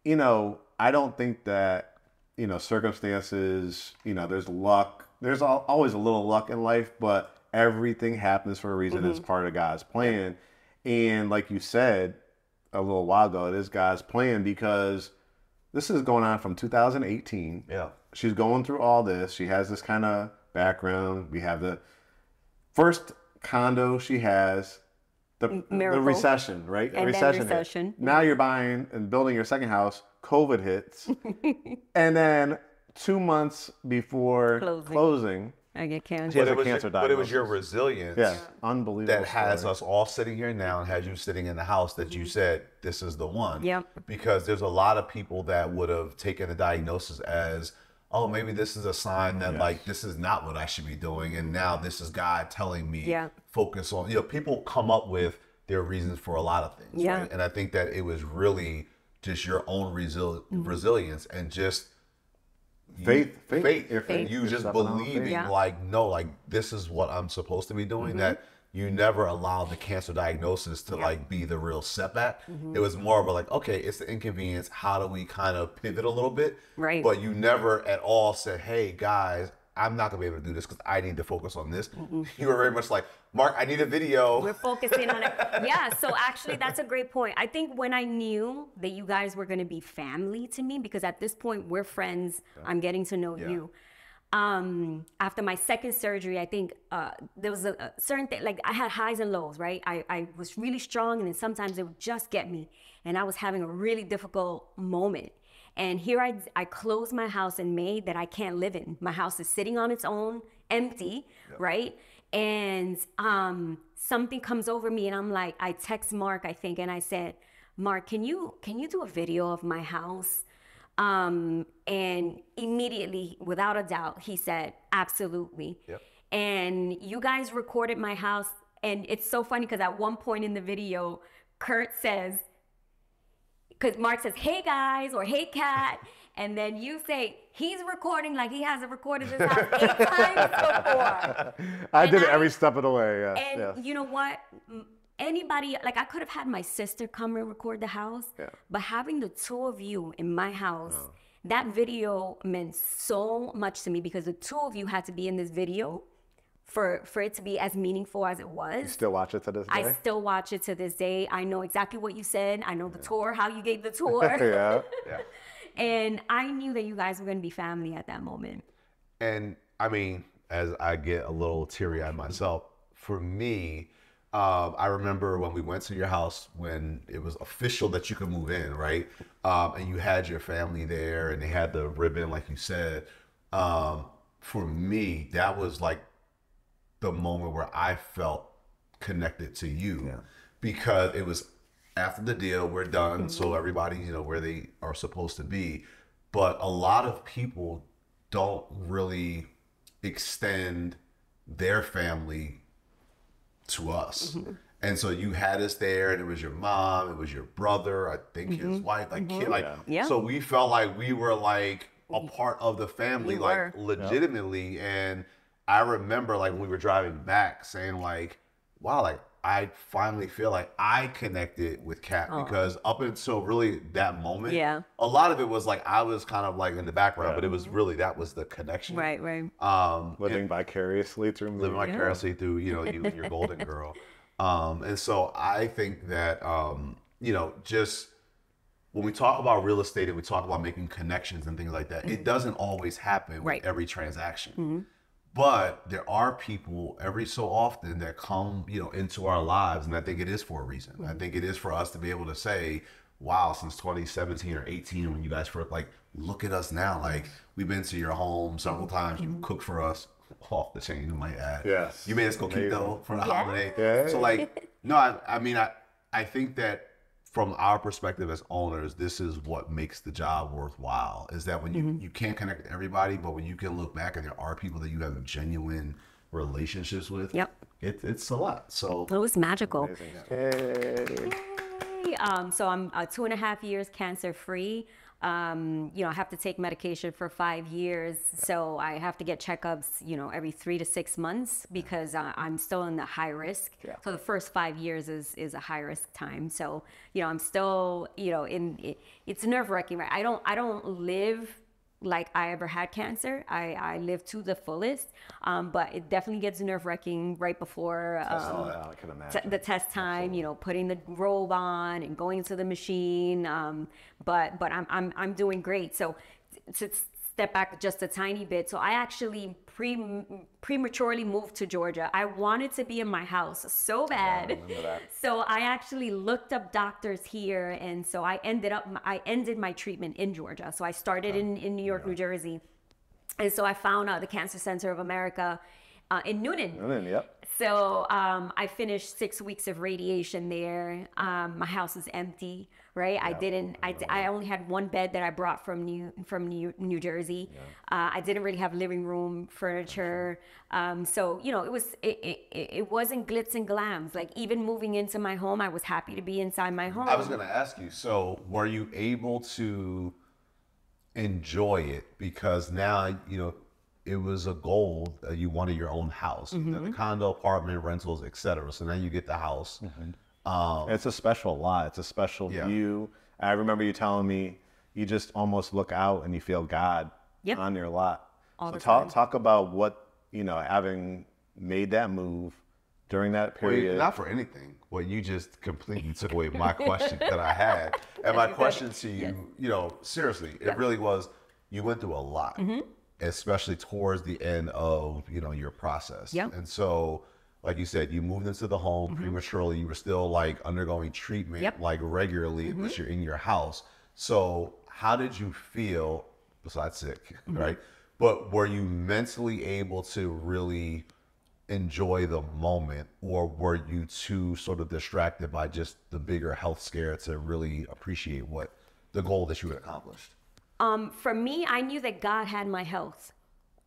A: you know, I don't think that, you know, circumstances, you know, there's luck. There's al- always a little luck in life, but everything happens for a reason. It's mm-hmm. part of God's plan. And like you said a little while ago, it is God's plan because this is going on from 2018
D: Yeah.
A: she's going through all this. She has this kind of background. We have the first condo she has, the, the recession, right?
C: And
A: recession.
C: recession.
A: Now you're buying and building your second house. COVID hits, (laughs) and then two months before
C: Closing.
A: closing,
C: I get
A: She
C: cancer.
D: But it, was
A: cancer
D: your, but it was your resilience
A: yeah, unbelievable.
D: that has
A: story.
D: us all sitting here now and has you sitting in the house that you mm-hmm. said this is the one.
C: Yep.
D: Because there's a lot of people that would have taken the diagnosis as, oh, maybe this is a sign that like this is not what I should be doing, and now this is God telling me
C: Yeah.
D: focus on. You know, people come up with their reasons for a lot of things.
C: Yeah.
D: Right? And I think that it was really just your own resil-
C: Mm-hmm.
D: resilience and just
A: faith, faith,
D: faith,
A: Your
D: and you just believing.
C: Yeah.
D: like no like this is what i'm supposed to be doing
C: Mm-hmm.
D: that you never allowed the cancer diagnosis to like be the real setback
C: Mm-hmm.
D: it was more of a like okay it's the inconvenience how do we kind of pivot a little bit
C: Right.
D: but you never at all said hey guys i'm not gonna be able to do this because i need to focus on this (laughs) you were very much like mark i need a video
C: We're focusing on it. (laughs) Yeah, so actually, that's a great point. I think when I knew that you guys were going to be family to me, because at this point, we're friends, I'm getting to know
D: Yeah.
C: you. Um, after my second surgery, I think uh, there was a, a certain thing, like I had highs and lows, right? I, I was really strong, and then sometimes it would just get me. And I was having a really difficult moment. And here I, I closed my house in May that I can't live in. My house is sitting on its own, empty, right? And um, something comes over me, and I'm like, I text Mark, I think, and I said, Mark, can you can you do a video of my house? Um, and immediately, without a doubt, he said, absolutely.
D: Yep.
C: And you guys recorded my house, and it's so funny because at one point in the video, Curt says, because Mark says, "Hey guys" or "Hey cat," and then you say he's recording like he hasn't recorded this house eight (laughs) times before.
A: I
C: And
A: did it
C: I-
A: every step of the way. Yes,
C: And you know what? Anybody like I could have had my sister come and record the house,
A: Yeah.
C: but having the two of you in my house, oh. that video meant so much to me because the two of you had to be in this video for for it to be as meaningful as it was.
A: Still watch it to this day.
C: I still watch it to this day. I know exactly what you said. I know the tour, how you gave the (laughs) tour.
A: yeah. Yeah. (laughs)
C: and I knew that you guys were going to be family at that moment.
D: And I mean, as I get a little teary eyed myself, for me, um, I remember when we went to your house when it was official that you could move in, right? Um, and you had your family there and they had the ribbon, like you said. Um, for me, that was like the moment where I felt connected to you because it was after the deal, we're done. So everybody, you know, where they are supposed to be. But a lot of people don't really extend their family to us. Mm-hmm. And so you had us there, and it was your mom, it was your brother, I think his mm-hmm. wife, like kid, mm-hmm. like
C: Yeah.
D: so we felt like we were like a part of the family,
C: We
D: like
C: were.
D: legitimately. And I remember like when we were driving back saying like, wow, like I finally feel like I connected with Kat because up until really that moment,
C: Yeah.
D: a lot of it was like I was kind of like in the background, but it was really that was the connection.
C: Right, right.
D: Um,
A: Living vicariously through me.
D: living vicariously through you know you and your golden (laughs) girl um and so i think that um you know just when we talk about real estate and we talk about making connections and things like that it doesn't always happen
C: Right.
D: with every transaction but there are people every so often that come you know into our lives and i think it is for a reason i think it is for us to be able to say wow since 2017 or 18 when you guys first like look at us now like we've been to your home several times you cooked for us (laughs) off the chain I might add
A: Yes.
D: you made us coquito for the
C: Yeah.
D: holiday
A: Yeah.
D: so like no I, I mean i i think that from our perspective as owners, this is what makes the job worthwhile. Is that when you
C: Mm-hmm.
D: you can't connect with everybody, but when you can look back and there are people that you have genuine relationships with,
C: Yep.
D: it, it's a lot. So
C: It was magical.
A: Hey.
C: Yay. Um, so I'm uh, two and a half years cancer free. Um, you know, I have to take medication for five years, so I have to get checkups, you know, every three to six months because uh, I'm still in the high risk. So the first five years is is a high risk time. So you know, I'm still, you know, in it, it's nerve wracking. Right? I don't I don't live like I ever had cancer. I, I live to the fullest, um, but it definitely gets nerve wracking right before um,
A: can
C: the test time, you know, putting the robe on and going into the machine. Um, but but I'm I'm I'm doing great. So to step back just a tiny bit, so I actually pre prematurely moved to Georgia. I wanted to be in my house so bad.
A: that. (laughs)
C: So I actually looked up doctors here, and so I ended up I ended my treatment in Georgia. So I started in in New York, New Jersey, and so I found out the Cancer Center of America uh, in.
A: And then, yep.
C: So um, I finished six weeks of radiation there. Um, my house is empty, right? I didn't. I, I only had one bed that I brought from New from New New Jersey. Uh, I didn't really have living room furniture. Um, so you know, it was it, it, it it wasn't glitz and glams. Like even moving into my home, I was happy to be inside my home.
D: I was going to ask you. So were you able to enjoy it because now you know it was a goal that you wanted your own house, the condo, apartment, rentals, etc. So now you get the house. Um,
A: It's a special lot. It's a special
D: Yeah.
A: view. I remember you telling me you just almost look out and you feel God
C: Yep.
A: on your lot.
C: All
A: so
C: the
A: talk
C: time.
A: talk about what you know having made that move during that
D: Well,
A: period.
D: not for anything. Well, you just completely took away my (laughs) question that I had. And my question to you, you know, seriously, it really was you went through a lot,
C: Mm-hmm.
D: Especially towards the end of, you know, your process.
C: Yep.
D: And so, like you said, you moved into the home prematurely. You were still like undergoing treatment
C: Mm-hmm. Yep. Mm-hmm.
D: like regularly, unless you're in your house. So, how did you feel besides sick,
C: Mm-hmm.
D: right? But were you mentally able to really enjoy the moment or were you too sort of distracted by just the bigger health scare to really appreciate what the goal that you had accomplished
C: Um, for me, I knew that God had my health.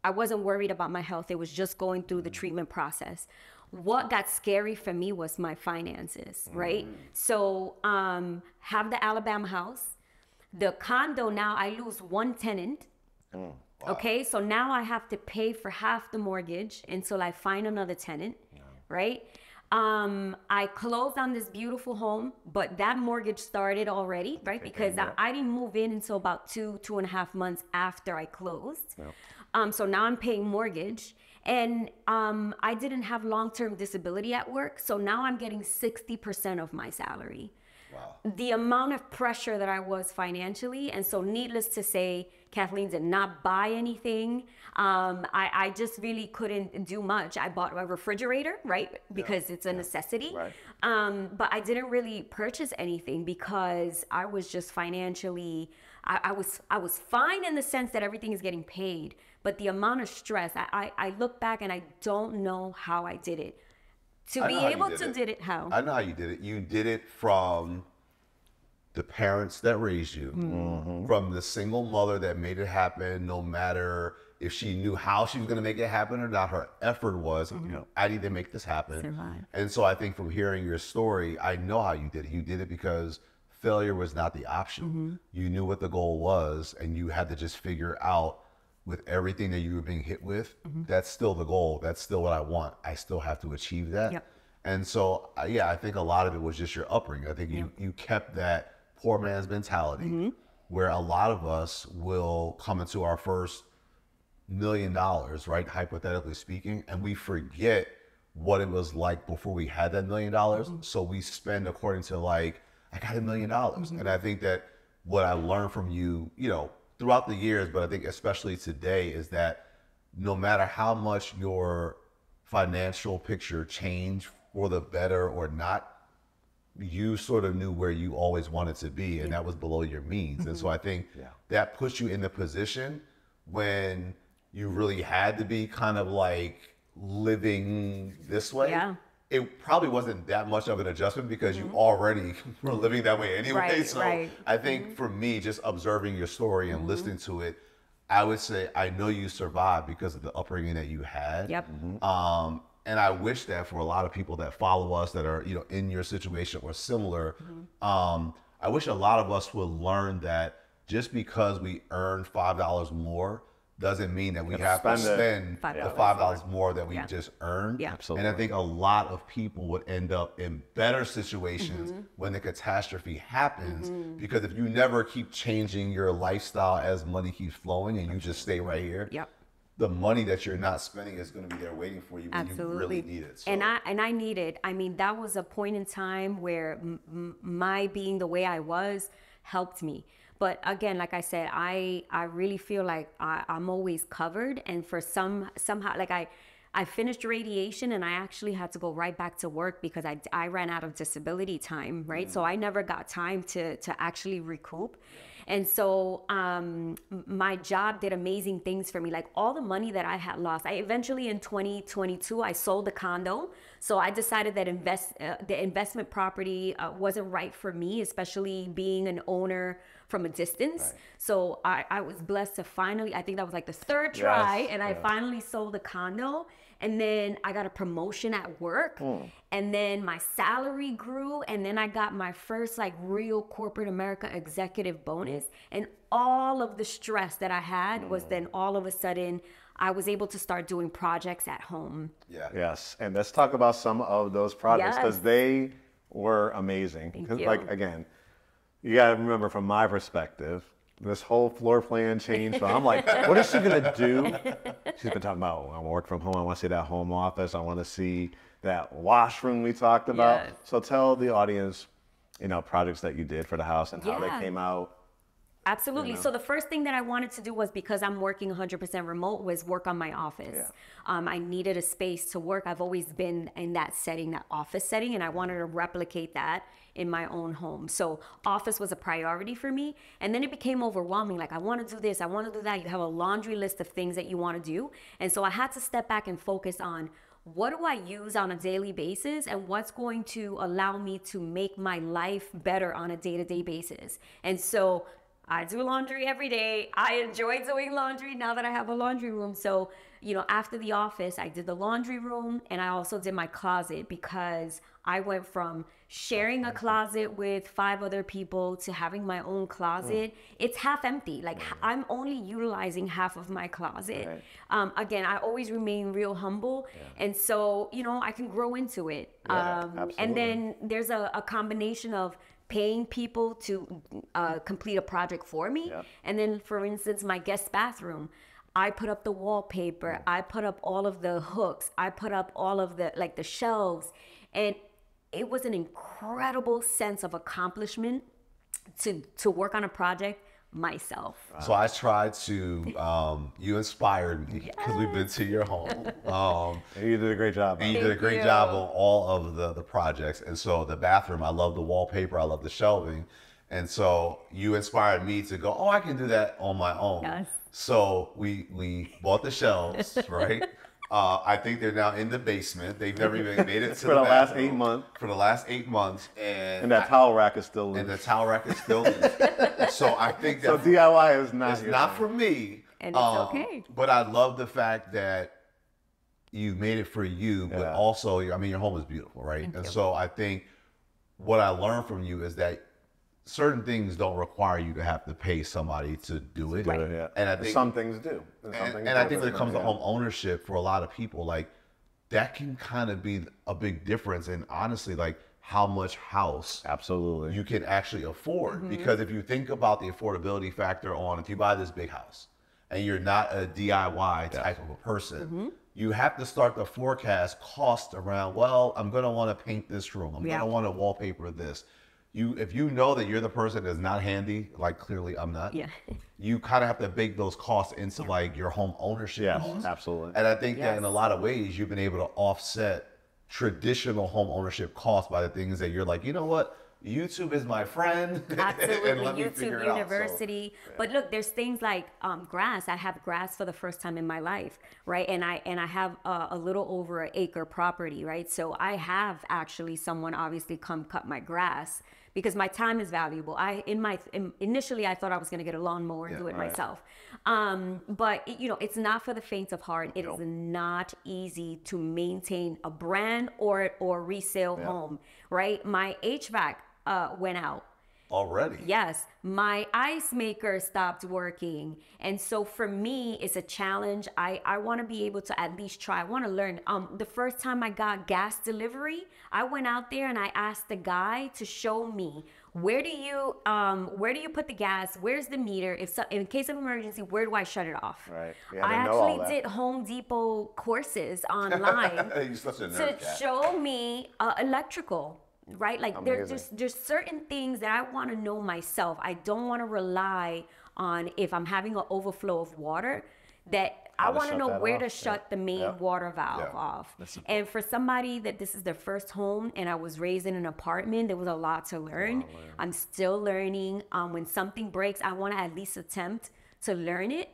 C: I wasn't worried about my health. It was just going through the treatment process. What got scary for me was my finances, right? So, um, have the Alabama house, the condo. Now I lose one tenant. Okay, so now I have to pay for half the mortgage until I find another tenant, right? Um, I closed on this beautiful home, but that mortgage started already, right? Because I, I didn't move in until about two, two and a half months after I closed. Um, so now I'm paying mortgage. And um, I didn't have long term disability at work. So now I'm getting 60% of my salary.
D: Wow.
C: The amount of pressure that I was financially. And so, needless to say, Kathleen did not buy anything. Um, I, I just really couldn't do much. I bought a refrigerator, right? Because it's a necessity.
A: Right.
C: Um, but I didn't really purchase anything because I was just financially, I, I was I was fine in the sense that everything is getting paid. But the amount of stress, I, I, I look back and I don't know how I did it. To be
D: know how you
C: able
D: did
C: to
D: it.
C: did it how?
D: I know how you did it. You did it from the parents that raised you,
C: Mm-hmm.
D: from the single mother that made it happen, no matter if she knew how she was going to make it happen or not. Her effort was, I need to make this happen.
C: Mm-hmm. Survive.
D: And so I think from hearing your story, I know how you did it. You did it because failure was not the option.
C: Mm-hmm.
D: You knew what the goal was, and you had to just figure out with everything that you were being hit with,
C: Mm-hmm.
D: that's still the goal. That's still what I want. I still have to achieve that.
C: Yep.
D: And so, uh, yeah, I think a lot of it was just your upbringing. I think you, you kept that poor man's mentality
C: Mm-hmm.
D: where a lot of us will come into our first million dollars, right? Hypothetically speaking, and we forget what it was like before we had that million dollars. So we spend according to like, I got a million dollars. And I think that what I learned from you, you know, throughout the years, but I think especially today is that no matter how much your financial picture change for the better or not, you sort of knew where you always wanted to be, and that was below your means. And so mm-hmm. I think that puts you in the position when you really had to be kind of like living this way.
C: Yeah.
D: It probably wasn't that much of an adjustment because you mm-hmm. already (laughs) were living that way anyway.
C: Right,
D: so
C: right.
D: I think mm-hmm. for me, just observing your story and listening to it, I would say I know you survived because of the upbringing that you had.
C: Yep.
D: Um, and I wish that for a lot of people that follow us that are, you know, in your situation or similar, um, I wish a lot of us would learn that just because we earn five dollars more doesn't mean that we have to
A: spend it.
D: spend
C: Five
D: the five dollars more that we
C: Yeah.
D: just earned.
C: Yeah.
A: Absolutely.
D: And I think a lot of people would end up in better situations
C: Mm-hmm.
D: when the catastrophe happens because if you never keep changing your lifestyle as money keeps flowing and you just stay right here,
C: Yep.
D: The money that you're not spending is going to be there waiting for you when
C: Absolutely.
D: you really need it. So,
C: And I and I needed. I mean, that was a point in time where my being the way I was helped me. But again, like I said, I I really feel like I, I'm always covered. And for some somehow, like I. I finished radiation and I actually had to go right back to work because I, I ran out of disability time, right? Mm. So I never got time to, to actually recoup. And so um, my job did amazing things for me. Like all the money that I had lost, I eventually in 2022 I sold the condo. So I decided that invest uh, the investment property uh, wasn't right for me, especially being an owner from a distance. So I, I was blessed to finally. I think that was like the third try,
A: Yes,
C: and I finally sold the condo. And then I got a promotion at work, hmm. and then my salary grew, and then I got my first like real corporate America executive bonus. And all of the stress that I had was hmm. then all of a sudden I was able to start doing projects at home.
D: yeah.
A: Yes, and let's talk about some of those projects because
C: Yes.
A: they were amazing.
C: Thank
A: 'Cause,
C: you.
A: Like again, you got to remember from my perspective, this whole floor plan changed. So I'm like, what is she gonna do? She's been talking about, I want to work from home. I want to see that home office. I want to see that washroom we talked about.
C: Yes.
A: So tell the audience, you know, projects that you did for the house and how they came out.
C: Absolutely. So the first thing that I wanted to do was because I'm working 100% remote was work on my office. Um, I needed a space to work. I've always been in that setting, that office setting, and I wanted to replicate that in my own home. So office was a priority for me, and then it became overwhelming. Like I want to do this, I want to do that. You have a laundry list of things that you want to do, and so I had to step back and focus on what do I use on a daily basis and what's going to allow me to make my life better on a day to day basis. And so I do laundry every day. I enjoy doing laundry now that I have a laundry room. So you know, after the office, I did the laundry room and I also did my closet because I went from sharing a closet with five other people to having my own closet. It's half empty. Like I'm only utilizing half of my closet.
A: Right.
C: Um, again, I always remain real humble. And so, you know, I can grow into it.
A: Yeah,
C: um, and then there's a, a combination of paying people to uh, complete a project for me.
A: Yep.
C: And then, for instance, my guest bathroom. I put up the wallpaper. I put up all of the hooks. I put up all of the like the shelves, and it was an incredible sense of accomplishment to to work on a project myself.
D: So I tried to. Um, you inspired me because we've been to your home. Um, (laughs)
A: You did a great job.
D: and you did a great
C: you.
D: job on all of the the projects. And so the bathroom, I love the wallpaper. I love the shelving. And so you inspired me to go. Oh, I can do that on my own.
C: Yes.
D: So we we bought the shelves, (laughs) right? Uh, I think they're now in the basement. They've never even made it (laughs) to
A: For the last
D: bathroom
A: eight months.
D: For the last eight months, and
A: And that towel rack is still
D: and the towel rack is still loose. (laughs) so I think that
A: So DIY is not
D: it's not
A: thing.
D: for me.
C: And it's okay.
D: But I love the fact that you made it for you, but
A: Yeah.
D: also, I mean, your home is beautiful, right? and so I think what I learned from you is that certain things don't require you to have to pay somebody to do it.
A: Right, yeah.
D: And I think
A: some things do. And,
D: and,
A: things
D: and I think when it comes to home ownership for a lot of people, like that can kind of be a big difference. And honestly, like how much house
A: Absolutely.
D: you can actually afford. Mm-hmm. Because if you think about the affordability factor on if you buy this big house and you're not a DIY type of a person, mm-hmm. you have to start to forecast cost around, well, I'm gonna want to paint this room. I'm
C: Yeah.
D: gonna want to wallpaper this. You if you know that you're the person that's not handy, like clearly I'm not,
C: Yeah.
D: you kind of have to bake those costs into like your home ownership
A: Yeah,
D: costs.
A: absolutely.
D: And I think that in a lot of ways, you've been able to offset traditional home ownership costs by the things that you're like, you know what, YouTube is my friend. (laughs)
C: Absolutely,
D: let
C: YouTube
D: it out." So,
C: University. But look, there's things like um, grass. I have grass for the first time in my life, right? And I and I have uh, a little over an acre property, right? So I have actually someone obviously come cut my grass because my time is valuable. I in my in, initially I thought I was going to get a lawnmower and do it myself, um, but it- you know it's not for the faint of heart. It is not easy to maintain a brand or or resale home, right? My HVAC uh, went out.
D: Already.
C: Yes, my ice maker stopped working. And so for me, it's a challenge. I, I want to be able to at least try. I want to learn. Um, the first time I got gas delivery, I went out there and I asked the guy to show me where do you um where do you put the gas? Where's the meter? If so, in case of emergency, where do I shut it off?
A: Right.
C: I actually did Home Depot courses (laughs) online
D: You're such a
C: to show me uh, electrical right like there, there's there's certain things that i want to know myself i don't want to rely on if i'm having an overflow of water that i
A: How to
C: want to know where
A: off.
C: to
A: Yeah.
C: shut the main
A: Yeah.
C: water valve
D: Yeah.
C: off and for somebody that this is their first home and i was raised in an apartment there was a lot to learn i'm still learning um, when something breaks i want to at least attempt to learn it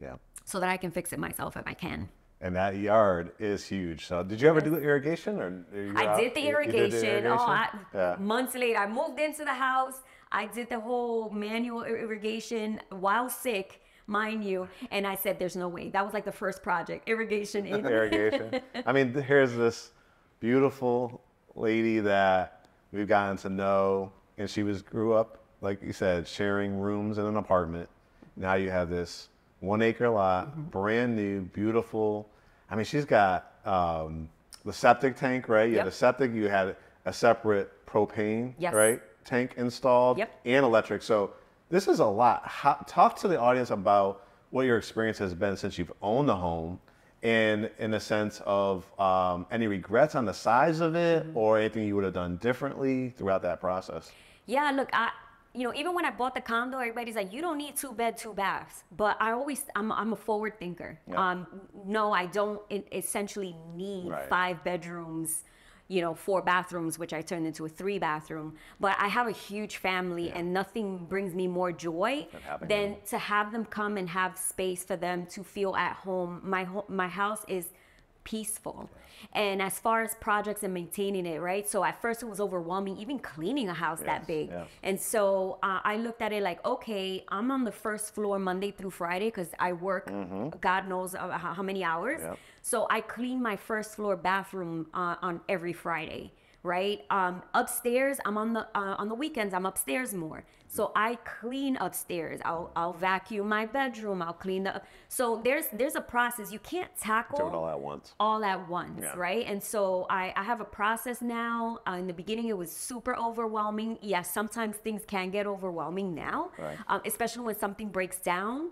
A: yeah.
C: so that i can fix it myself if i can
A: And that yard is huge. So, did you ever do irrigation or?
C: I
A: out-
C: did the
A: you- you did the
C: irrigation. Oh, I,
A: yeah.
C: months later, I moved into the house. I did the whole manual irrigation while sick, mind you. And I said, "There's no way." That was like the first project, irrigation. In (laughs)
A: irrigation. (laughs) I mean, here's this beautiful lady that we've gotten to know, and she was grew up, like you said, sharing rooms in an apartment. Now you have this one acre lot,
C: Mm-hmm.
A: brand new, beautiful. I mean, she's got um, the septic tank, right? You had a septic. You had a separate propane,
C: Yes.
A: right, tank installed,
C: Yep.
A: and electric. So this is a lot. How, talk to the audience about what your experience has been since you've owned the home, and in a sense of um, any regrets on the size of it,
C: Mm-hmm.
A: or anything you would have done differently throughout that process.
C: Yeah, look, I you know, even when I bought the condo, everybody's like, you don't need two bed, two baths. But I always, I'm, I'm a forward thinker.
A: Yeah.
C: Um, no, I don't essentially need
A: Right.
C: five bedrooms, you know, four bathrooms, which I turned into a three bathroom. But I have a huge family, and nothing brings me more joy than to have them come and have space for them to feel at home. My ho- my house is peaceful. And as far as projects and maintaining it, right? So at first it was overwhelming, even cleaning a house that big.
A: yes.
C: And so uh, I looked at it like, okay, I'm on the first floor Monday through Friday because I work, God knows uh, how, how many hours.
A: Yep.
C: So I clean my first floor bathroom uh, on every Friday, right? Um, upstairs, I'm on the uh, on the weekends. I'm upstairs more, so I clean upstairs. I'll I'll vacuum my bedroom. I'll clean the. So there's there's a process. You can't tackle
A: Do it all at once.
C: all at once,
A: Yeah.
C: right? And so I, I have a process now. Uh, in the beginning, it was super overwhelming. Yes, sometimes things can get overwhelming now,
A: Right.
C: um, especially when something breaks down.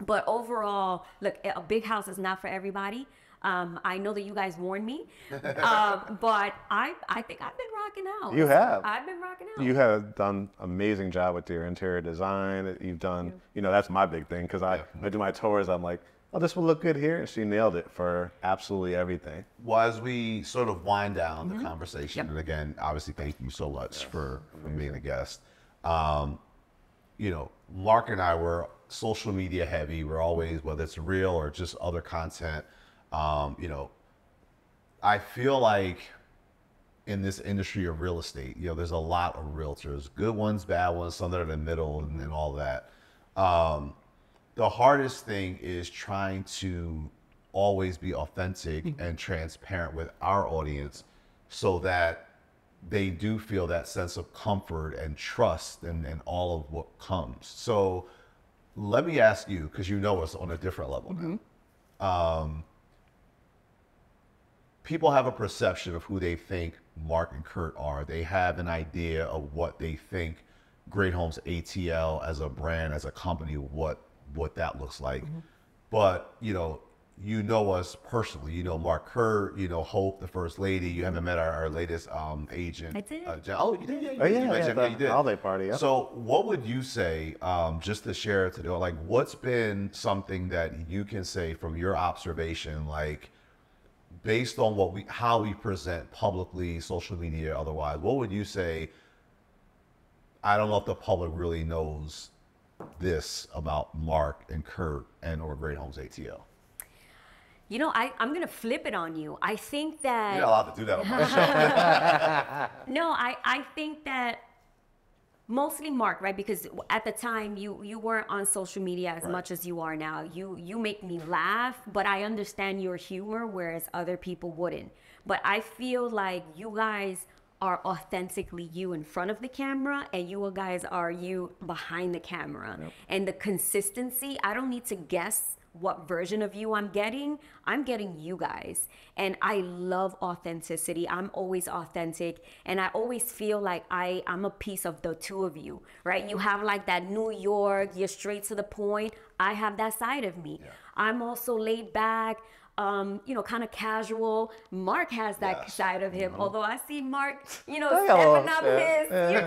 C: But overall, look, a big house is not for everybody. Um, I know that you guys warned me, (laughs) um, but I I think I've been rocking out.
A: You have.
C: I've been rocking out.
A: You have done amazing job with your interior design. You've done, you know, that's my big thing because I, I do my tours. I'm like, oh, this will look good here. And she nailed it for absolutely everything.
D: Well, as we sort of wind down the conversation, and again, obviously, thank you so much for, for being a guest. Um, you know, Mark and I were social media heavy. We're always, whether it's real or just other content, um, you know, I feel like in this industry of real estate, you know, there's a lot of realtors, good ones, bad ones, some that are in the middle, and, and all that. Um, the hardest thing is trying to always be authentic and transparent with our audience so that they do feel that sense of comfort and trust and, and all of what comes. So let me ask you, because you know us on a different level now. Um, people have a perception of who they think Mark and Curt are. They have an idea of what they think Great Homes ATL as a brand, as a company, what what that looks like. But you know, you know us personally. You know Mark Curt. You know Hope, the first lady. You haven't met our, our latest um, agent.
C: I did.
D: Uh, Jen- oh, you did. Yeah,
A: Oh,
D: you-
A: yeah,
D: you
A: yeah,
D: mentioned-
A: the
D: you did.
A: holiday party, yeah.
D: So, what would you say, um, just to share to the like, what's been something that you can say from your observation, like, based on what we, how we present publicly, social media, otherwise, what would you say? I don't know if the public really knows this about Mark and Curt and or Great Homes ATL.
C: you know, I I'm gonna flip it on you. I think that
D: You're not allowed to do that on my (laughs) show.
C: No, I, I think that mostly Mark, right? Because at the time you you weren't on social media as much as you are now. You you make me laugh, but I understand your humor, whereas other people wouldn't. But I feel like you guys are authentically you in front of the camera and you guys are you behind the camera. And the consistency, I don't need to guess what version of you I'm getting. I'm getting you guys. And I love authenticity. I'm always authentic. And I always feel like I, I'm a piece of the two of you, right? You have like that New York, you're straight to the point. I have that side of me. I'm also laid back. Um, you know, kind of casual. Mark has that
D: Yes.
C: side of him. Although I see Mark, you know,
A: I got a
C: stepping up
A: yeah,
C: his, you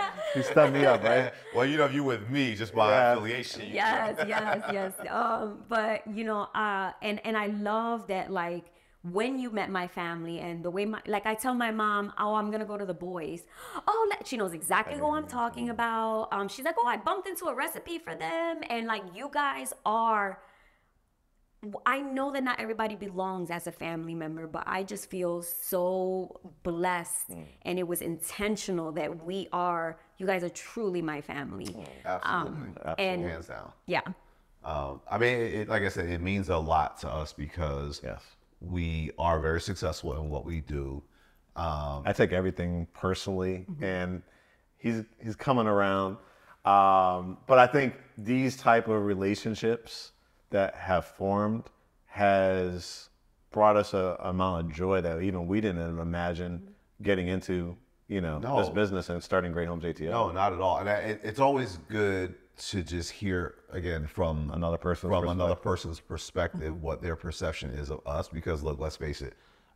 C: know. (laughs)
A: You stubbed me up, right? (laughs)
D: well, you know, you with me just by
A: Yeah.
D: affiliation.
C: yes yes yes (laughs) um but you know uh and and i love that like when you met my family and the way my like i tell my mom oh i'm gonna go to the boys oh let- she knows exactly who i'm talking about um she's like oh i bumped into a recipe for them and like you guys are I know that not everybody belongs as a family member, but I just feel so blessed and it was intentional that we are, you guys are truly my family.
D: Absolutely.
C: And
D: Hands down.
C: yeah,
D: Um, I mean, it, it- like I said, it means a lot to us because
A: Yes.
D: we are very successful in what we do. Um,
A: I take everything personally, and he's he's coming around. Um, but I think these type of relationships that have formed has brought us a, amount of joy that even we didn't imagine getting into. You know, this business and starting Great Homes ATL.
D: no, not at all. And I, it, it's always good to just hear again from
A: Another person's
D: from another
A: perspective.
D: person's perspective mm-hmm. what their perception is of us. Because look, let's face it,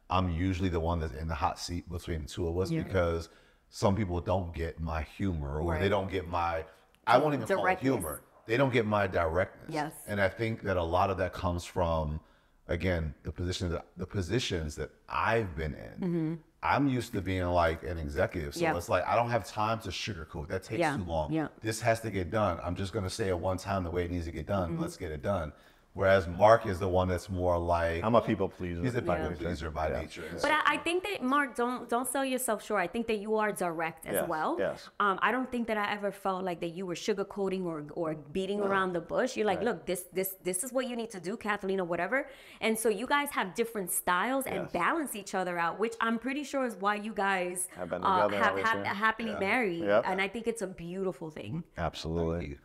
D: I'm usually the one that's in the hot seat between the two of us because some people don't get my humor or they don't get my I won't even call it
C: Directness.
D: humor. They don't get my directness.
C: Yes.
D: And I think that a lot of that comes from again the position that the positions that I've been in. I'm used to being like an executive. So
C: Mm-hmm.
D: It's like I don't have time to sugarcoat. That takes
C: Yeah,
D: too long.
C: yeah.
D: This has to get done. I'm just gonna say it one time the way it needs to get done.
C: Mm-hmm.
D: Let's get it done. Whereas Mark is the one that's more like
A: I'm a people pleaser.
D: he's a people
A: nature.
D: pleaser by
A: Yeah.
D: nature.
C: But I, I think that Mark, don't don't sell yourself short. I think that you are direct as
A: Yes,
C: well.
A: yes.
C: Um, I don't think that I ever felt like that you were sugarcoating or or beating around the bush. You're like, look, this this this is what you need to do, Kathleen, or whatever. And so you guys have different styles and balance each other out, which I'm pretty sure is why you guys
A: Have been
C: uh,
A: together
C: have,
A: ever
C: have
A: since.
C: happily married.
A: Yep.
C: And I think it's a beautiful thing.
A: Absolutely.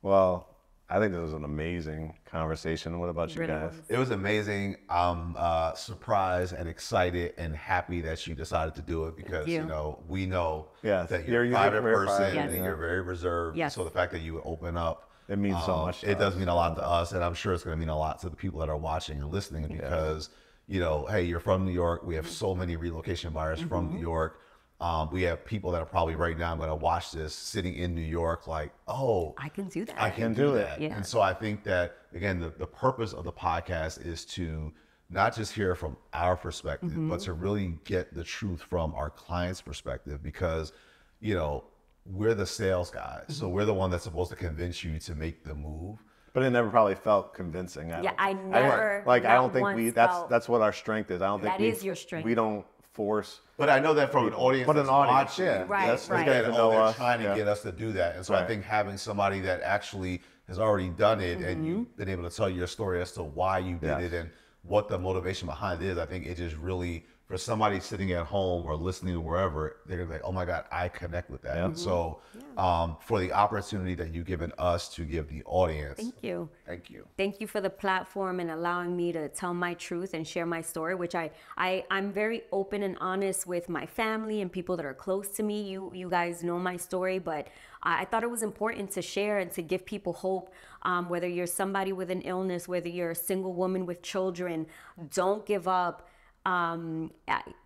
A: Well, I think this was an amazing conversation. What about you
C: Really
A: guys?
C: was.
D: It was amazing. I'm uh, surprised and excited and happy that you decided to do it because you.
C: you.
D: know we know
A: Yes,
D: that
A: you're-
D: you're, a
A: you're
D: private person
A: private,
D: and
C: Yes.
D: you're very reserved.
C: Yes.
D: So the fact that you would open up,
A: It means so
D: um,
A: much to
D: It does mean a lot to us, and I'm sure it's going to mean a lot to the people that are watching and listening because you know, hey, you're from New York. We have so many relocation buyers from
C: Mm-hmm.
D: New York. Um, we have people that are probably right now going to watch this sitting in New York, like, oh,
C: I can do that.
D: I can
A: Can
D: do
A: do it.
D: that.
C: Yeah.
D: And so I think that again, the, the purpose of the podcast is to not just hear from our perspective,
C: Mm-hmm.
D: but to really get the truth from our client's perspective because, you know, we're the sales guys. So
C: Mm-hmm.
D: we're the one that's supposed to convince you to make the move.
A: But it never probably felt convincing.
C: Yeah,
A: don't-
C: I never,
A: like I don't think we. That's
C: felt-
A: that's what our strength is. I don't think
C: That
A: we,
C: is your strength.
A: We don't force.
D: But I know that from an audience,
A: But an
D: that's
A: audience,
D: watching,
A: yeah.
C: Right,
A: That's,
C: right.
A: They get
D: that,
A: to know
D: they're trying to
A: yeah.
D: get us to do that. And so I think having somebody that actually has already done it and
C: Mm-hmm.
D: you've been able to tell your story as to why you did
A: Yes.
D: it and what the motivation behind it is, I think it just really for somebody sitting at home or listening to wherever, they're like, oh my God, I connect with that.
A: Yeah.
D: And so um, for the opportunity that you've given us to give the audience,
C: Thank you.
D: thank you.
C: thank you for the platform and allowing me to tell my truth and share my story which I, I i'm very open and honest with my family and people that are close to me you you guys know my story but i, I thought it was important to share and to give people hope um, whether you're somebody with an illness whether you're a single woman with children don't give up um,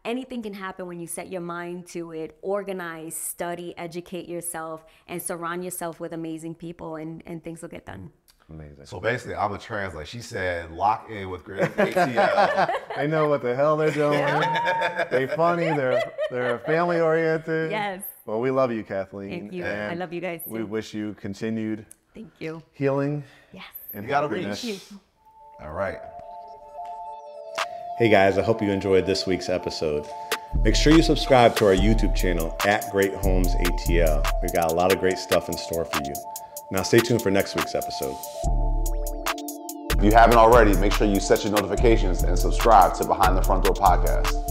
C: anything can happen when you set your mind to it organize study educate yourself and surround yourself with amazing people and, and things will get done
A: Amazing.
D: So basically, I'm a translate. She said, lock in with Great ATL. (laughs)
A: they know what the hell they're doing. they funny. They're they're family oriented.
C: Yes.
A: Well, we love you, Kathleen.
C: Thank you. I love you guys
A: We wish you continued
C: Thank you.
A: healing
C: Yes.
A: and
D: You gotta
A: happiness.
D: reach. All right.
A: Hey guys, I hope you enjoyed this week's episode. Make sure you subscribe to our YouTube channel at Great Homes ATL. We've got a lot of great stuff in store for you. Now stay tuned for next week's episode.
E: If you haven't already, make sure you set your notifications and subscribe to Behind the Front Door Podcast.